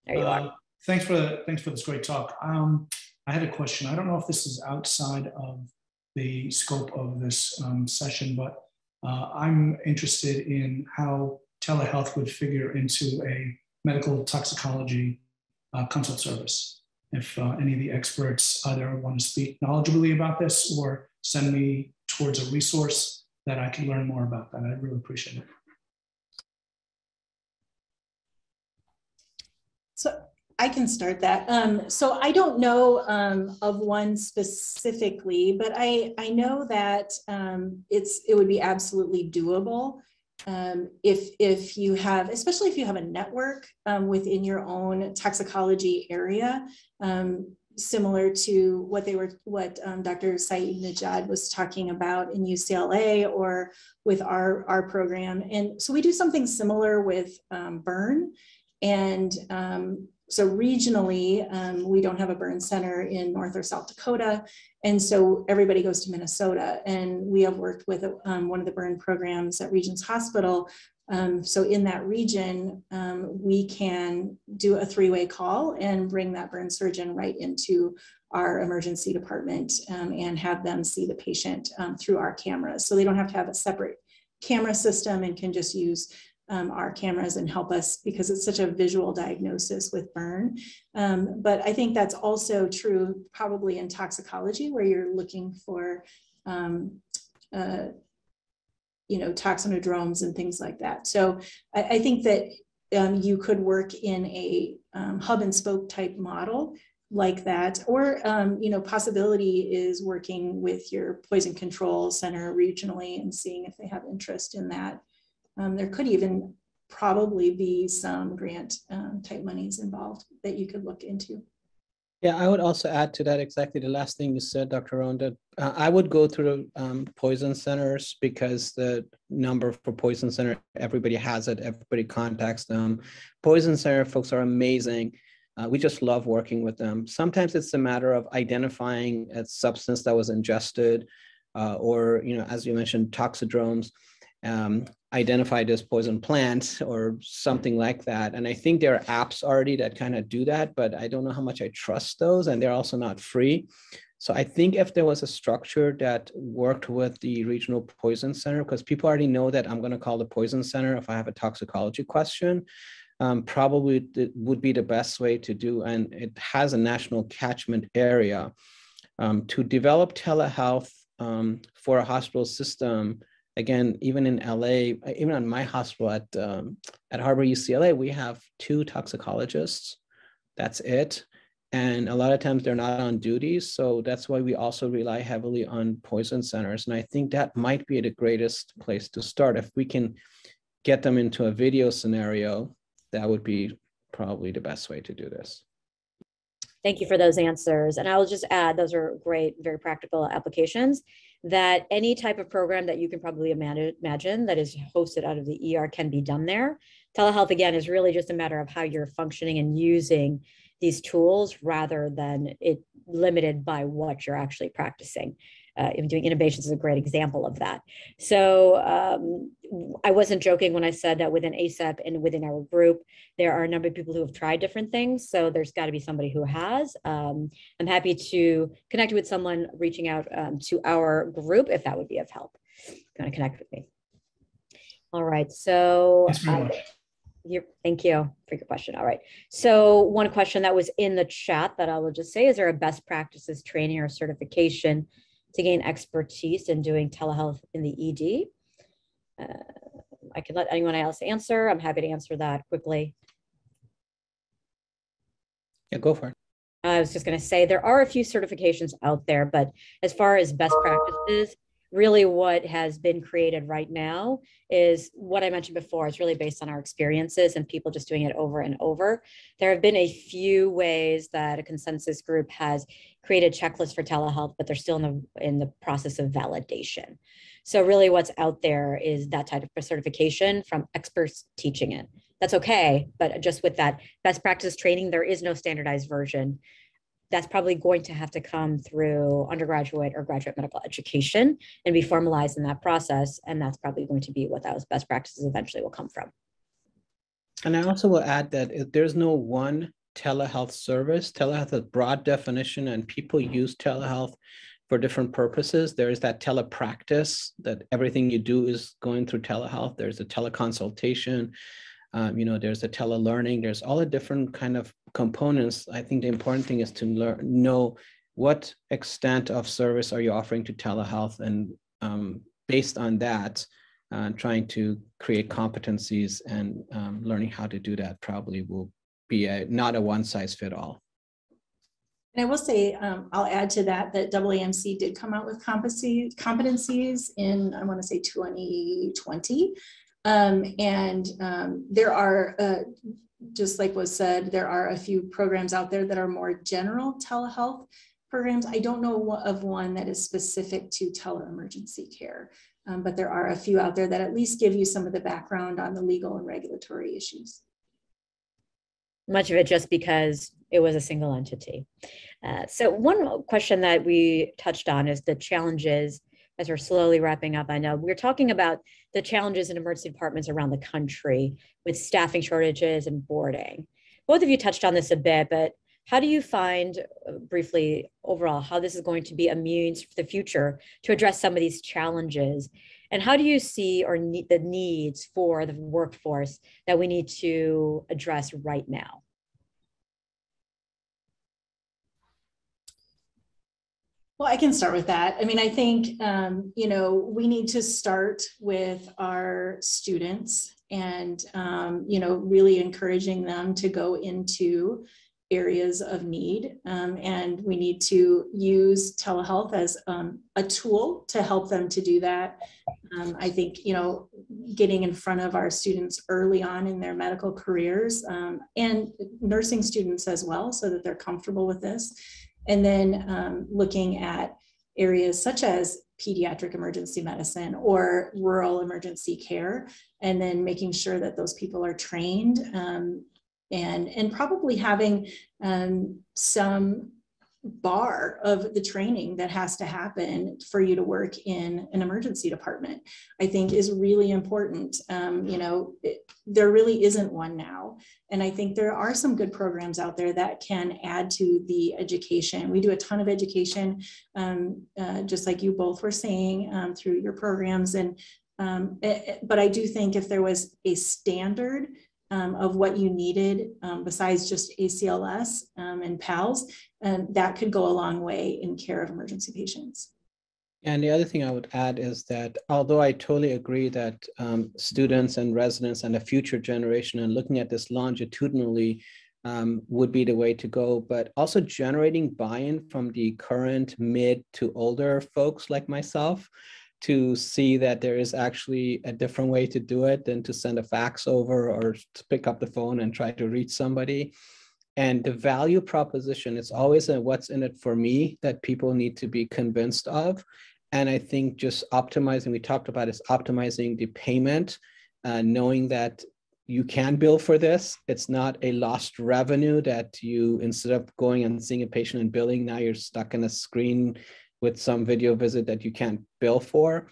There you uh, are. Thanks for the, thanks for this great talk. Um, I had a question. I don't know if this is outside of the scope of this um, session, but uh, I'm interested in how telehealth would figure into a medical toxicology uh, consult service. If uh, any of the experts either want to speak knowledgeably about this or send me towards a resource that I can learn more about that, I'd really appreciate it. So I can start that. Um, so I don't know um, of one specifically, but I, I know that um, it's it would be absolutely doable um, if if you have, especially if you have a network um, within your own toxicology area, um, similar to what they were, what Dr. Saidinejad was talking about in UCLA or with our our program, and so we do something similar with burn, and um, so regionally, um, we don't have a burn center in North or South Dakota. And so everybody goes to Minnesota. And we have worked with um, one of the burn programs at Regions Hospital. Um, so in that region, um, we can do a three-way call and bring that burn surgeon right into our emergency department um, and have them see the patient um, through our cameras. So they don't have to have a separate camera system and can just use um, our cameras and help us because it's such a visual diagnosis with burn. Um, but I think that's also true probably in toxicology where you're looking for, um, uh, you know, toxidromes and things like that. So I, I think that um, you could work in a um, hub and spoke type model like that or um, you know possibility is working with your poison control center regionally and seeing if they have interest in that um, there could even probably be some grant um, type monies involved that you could look into. Yeah, I would also add to that exactly the last thing you said, Dr. Ronda. Uh, I would go through um, poison centers because the number for poison center, everybody has it, everybody contacts them. Poison center folks are amazing. Uh, we just love working with them. Sometimes it's a matter of identifying a substance that was ingested uh, or, you know, as you mentioned, toxidromes um, identified as poison plants or something like that. And I think there are apps already that kind of do that, but I don't know how much I trust those. And they're also not free. So I think if there was a structure that worked with the regional poison center, because people already know that I'm going to call the poison center if I have a toxicology question, um, probably would be the best way to do. And it has a national catchment area. Um, to develop telehealth um, for a hospital system again, even in LA, even on my hospital at um, at Harbor UCLA, we have two toxicologists. That's it. And a lot of times they're not on duty. So that's why we also rely heavily on poison centers. And I think that might be the greatest place to start. If we can get them into a video scenario, that would be probably the best way to do this. Thank you for those answers. And I'll just add, those are great, very practical applications that any type of program that you can probably imagine that is hosted out of the ER can be done there. Telehealth, again, is really just a matter of how you're functioning and using these tools rather than it limited by what you're actually practicing uh, doing innovations is a great example of that. So um, I wasn't joking when I said that within ACEP and within our group, there are a number of people who have tried different things. So there's got to be somebody who has. Um, I'm happy to connect with someone reaching out um, to our group if that would be of help. If you want to connect with me. All right. So. thank you for your question. All right. So one question that was in the chat that I will just say, is there a best practices training or certification to gain expertise in doing telehealth in the ED. Uh, I can let anyone else answer. I'm happy to answer that quickly. Yeah, go for it. I was just going to say there are a few certifications out there, but as far as best practices, really what has been created right now is what I mentioned before. It's really based on our experiences and people just doing it over and over. There have been a few ways that a consensus group has created checklists for telehealth, but they're still in the in the process of validation. So really what's out there is that type of certification from experts teaching it. That's okay, but just with that best practice training, there is no standardized version that's probably going to have to come through undergraduate or graduate medical education and be formalized in that process. And that's probably going to be what those best practices eventually will come from. And I also will add that there's no one telehealth service. Telehealth is a broad definition, and people use telehealth for different purposes. There is that telepractice that everything you do is going through telehealth. There's a teleconsultation. Um, you know, there's a telelearning. There's all the different kind of components, I think the important thing is to learn, know what extent of service are you offering to telehealth and um, based on that, uh, trying to create competencies and um, learning how to do that probably will be a, not a one size fit all. And I will say, um, I'll add to that, that AAMC did come out with competencies in, I want to say 2020. Um, and um, there are, uh, just like was said, there are a few programs out there that are more general telehealth programs. I don't know of one that is specific to teleemergency care, um, but there are a few out there that at least give you some of the background on the legal and regulatory issues. Much of it just because it was a single entity. Uh, so one question that we touched on is the challenges as we're slowly wrapping up. I know we're talking about the challenges in emergency departments around the country with staffing shortages and boarding. Both of you touched on this a bit, but how do you find uh, briefly overall how this is going to be means for the future to address some of these challenges? And how do you see or need the needs for the workforce that we need to address right now? Well, I can start with that. I mean, I think, um, you know, we need to start with our students and, um, you know, really encouraging them to go into areas of need. Um, and we need to use telehealth as um, a tool to help them to do that. Um, I think, you know, getting in front of our students early on in their medical careers um, and nursing students as well, so that they're comfortable with this and then um, looking at areas such as pediatric emergency medicine or rural emergency care, and then making sure that those people are trained um, and, and probably having um, some bar of the training that has to happen for you to work in an emergency department i think is really important. Um, you know it, there really isn't one now. And i think there are some good programs out there that can add to the education. We do a ton of education um, uh, just like you both were saying um, through your programs. And um, it, eh, eh, but i do think if there was a standard um, of what you needed um, besides just ACLS um, and PALS, and that could go a long way in care of emergency patients. And the other thing I would add is that although I totally agree that um, students and residents and the future generation and looking at this longitudinally um, would be the way to go, but also generating buy-in from the current mid to older folks like myself to see that there is actually a different way to do it than to send a fax over or to pick up the phone and try to reach somebody. And the value proposition is always a what's in it for me that people need to be convinced of. And I think just optimizing, we talked about is optimizing the payment, uh, knowing that you can bill for this. It's not a lost revenue that you, instead of going and seeing a patient and billing, now you're stuck in a screen with some video visit that you can't bill for.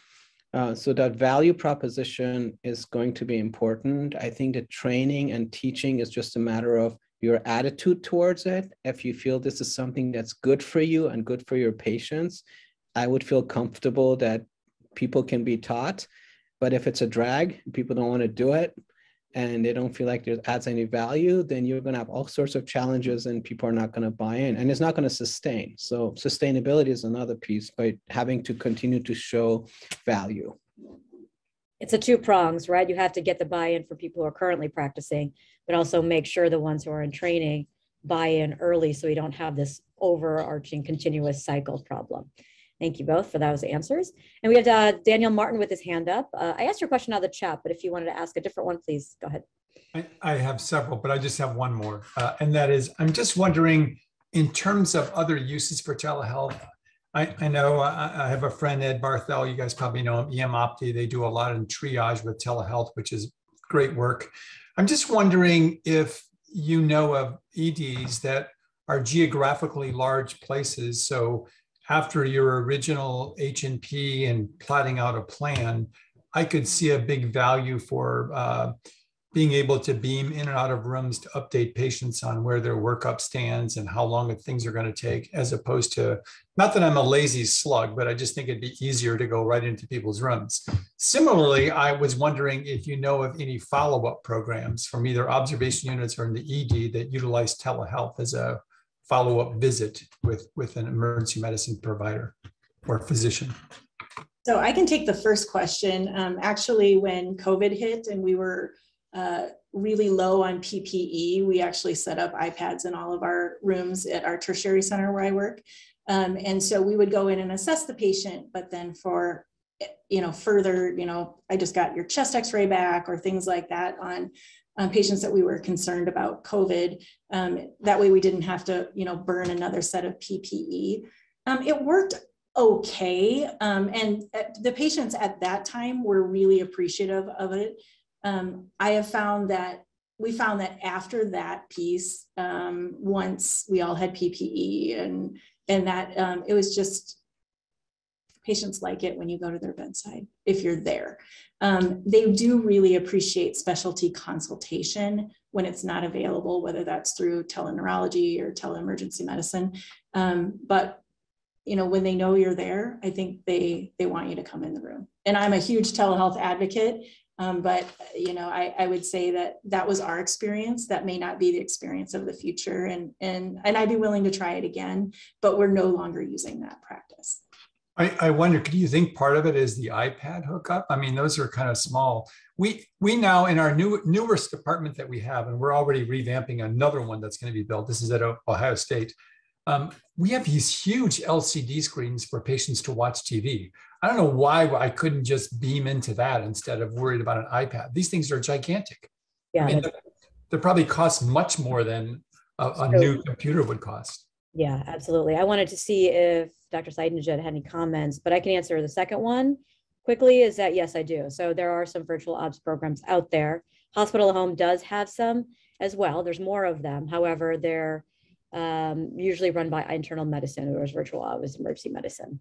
Uh, so that value proposition is going to be important. I think the training and teaching is just a matter of your attitude towards it. If you feel this is something that's good for you and good for your patients, I would feel comfortable that people can be taught. But if it's a drag, people don't want to do it, and they don't feel like it adds any value, then you're going to have all sorts of challenges and people are not going to buy in and it's not going to sustain. So sustainability is another piece by having to continue to show value. It's a two prongs, right? You have to get the buy-in for people who are currently practicing, but also make sure the ones who are in training buy in early so we don't have this overarching continuous cycle problem. Thank you both for those answers. And we have uh, Daniel Martin with his hand up. Uh, I asked your question out of the chat, but if you wanted to ask a different one, please go ahead. I, I have several, but I just have one more. Uh, and that is, I'm just wondering, in terms of other uses for telehealth, I, I know I, I, have a friend, Ed Barthel, you guys probably know him, EM Opti. They do a lot in triage with telehealth, which is great work. I'm just wondering if you know of EDs that are geographically large places. So after your original H&P and plotting out a plan, I could see a big value for uh, being able to beam in and out of rooms to update patients on where their workup stands and how long things are going to take, as opposed to, not that I'm a lazy slug, but I just think it'd be easier to go right into people's rooms. Similarly, I was wondering if you know of any follow-up programs from either observation units or in the ED that utilize telehealth as a follow-up visit with, with an emergency medicine provider or physician? So I can take the first question. Um, actually, when COVID hit and we were uh, really low on PPE, we actually set up iPads in all of our rooms at our tertiary center where I work. Um, and so we would go in and assess the patient, but then for you know, further, you know, I just got your chest x-ray back or things like that on um, patients that we were concerned about COVID. Um, that way we didn't have to, you know, burn another set of PPE. Um, it worked okay. Um, and uh, the patients at that time were really appreciative of it. Um, I have found that we found that after that piece, um, once we all had PPE and and that it was just patients like it when you go to their bedside if you're there. Um, they do really appreciate specialty consultation when it's not available, whether that's through teleneurology or teleemergency medicine. Um, but you know, when they know you're there, I think they they want you to come in the room. And I'm a huge telehealth advocate, um, but you know, I, I would say that that was our experience. That may not be the experience of the future, and and and I'd be willing to try it again. But we're no longer using that practice. I, I wonder, do you think part of it is the iPad hookup? I mean, those are kind of small. We we now in our new newest department that we have, and we're already revamping another one that's going to be built. This is at Ohio State. Um, we have these huge LCD screens for patients to watch TV. I don't know why I couldn't just beam into that instead of worried about an iPad. These things are gigantic. Yeah, I mean, they probably cost much more than a, a new computer would cost. Yeah, absolutely. I wanted to see if Dr. Saidinejad had any comments, but I can answer the second one quickly is that yes, I do. So there are some virtual obs programs out there. Hospital at Home does have some as well. There's more of them. However, they're um, usually run by internal medicine, whereas virtual obs emergency medicine.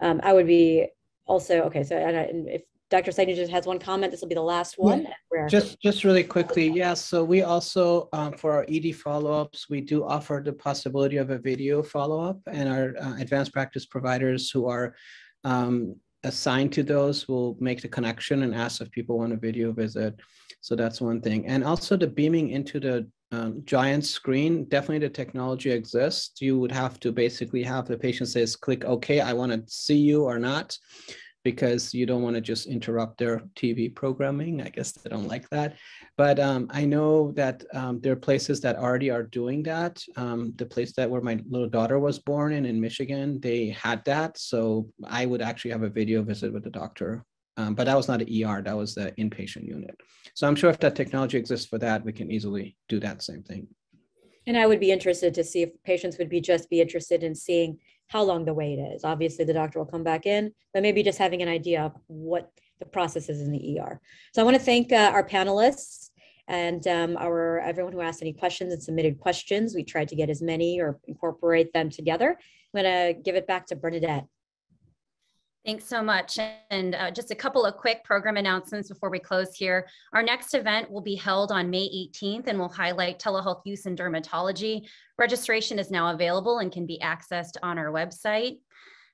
Um, I would be also, okay, so i and if Dr. Saidinejad has one comment. This will be the last one. Yeah. Just, just really quickly, yeah. So we also, um, for our ED follow-ups, we do offer the possibility of a video follow-up, and our uh, advanced practice providers who are um, assigned to those will make the connection and ask if people want a video visit. So that's one thing. And also the beaming into the um, giant screen, definitely the technology exists. You would have to basically have the patient says, click OK, I want to see you or not because you don't want to just interrupt their TV programming. I guess they don't like that. But um, I know that um, there are places that already are doing that. Um, the place that where my little daughter was born in, in Michigan, they had that. So I would actually have a video visit with the doctor. Um, but that was not an ER, that was the inpatient unit. So I'm sure if that technology exists for that, we can easily do that same thing. And I would be interested to see if patients would be just be interested in seeing how long the wait is. Obviously, the doctor will come back in, but maybe just having an idea of what the process is in the ER. So I want to thank uh, our panelists and um, our everyone who asked any questions and submitted questions. We tried to get as many or incorporate them together. I'm going to give it back to Bernadette. Thanks so much. And uh, just a couple of quick program announcements before we close here. Our next event will be held on May 18th and will highlight telehealth use in dermatology. Registration is now available and can be accessed on our website.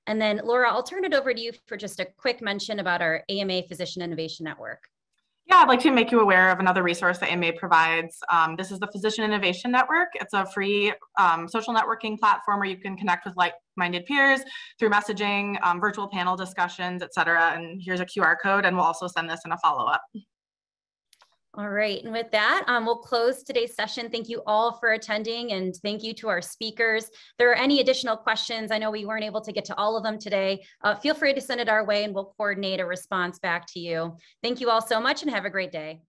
And then Laura, I'll turn it over to you for just a quick mention about our AMA Physician Innovation Network. Yeah, I'd like to make you aware of another resource that AMA provides. Um, this is the Physician Innovation Network. It's a free um, social networking platform where you can connect with like-minded peers through messaging, um, virtual panel discussions, et cetera. And here's a QR code, and we'll also send this in a follow-up. All right, and with that, um, we'll close today's session. Thank you all for attending and thank you to our speakers. If there are any additional questions, I know we weren't able to get to all of them today, uh, feel free to send it our way and we'll coordinate a response back to you. Thank you all so much and have a great day.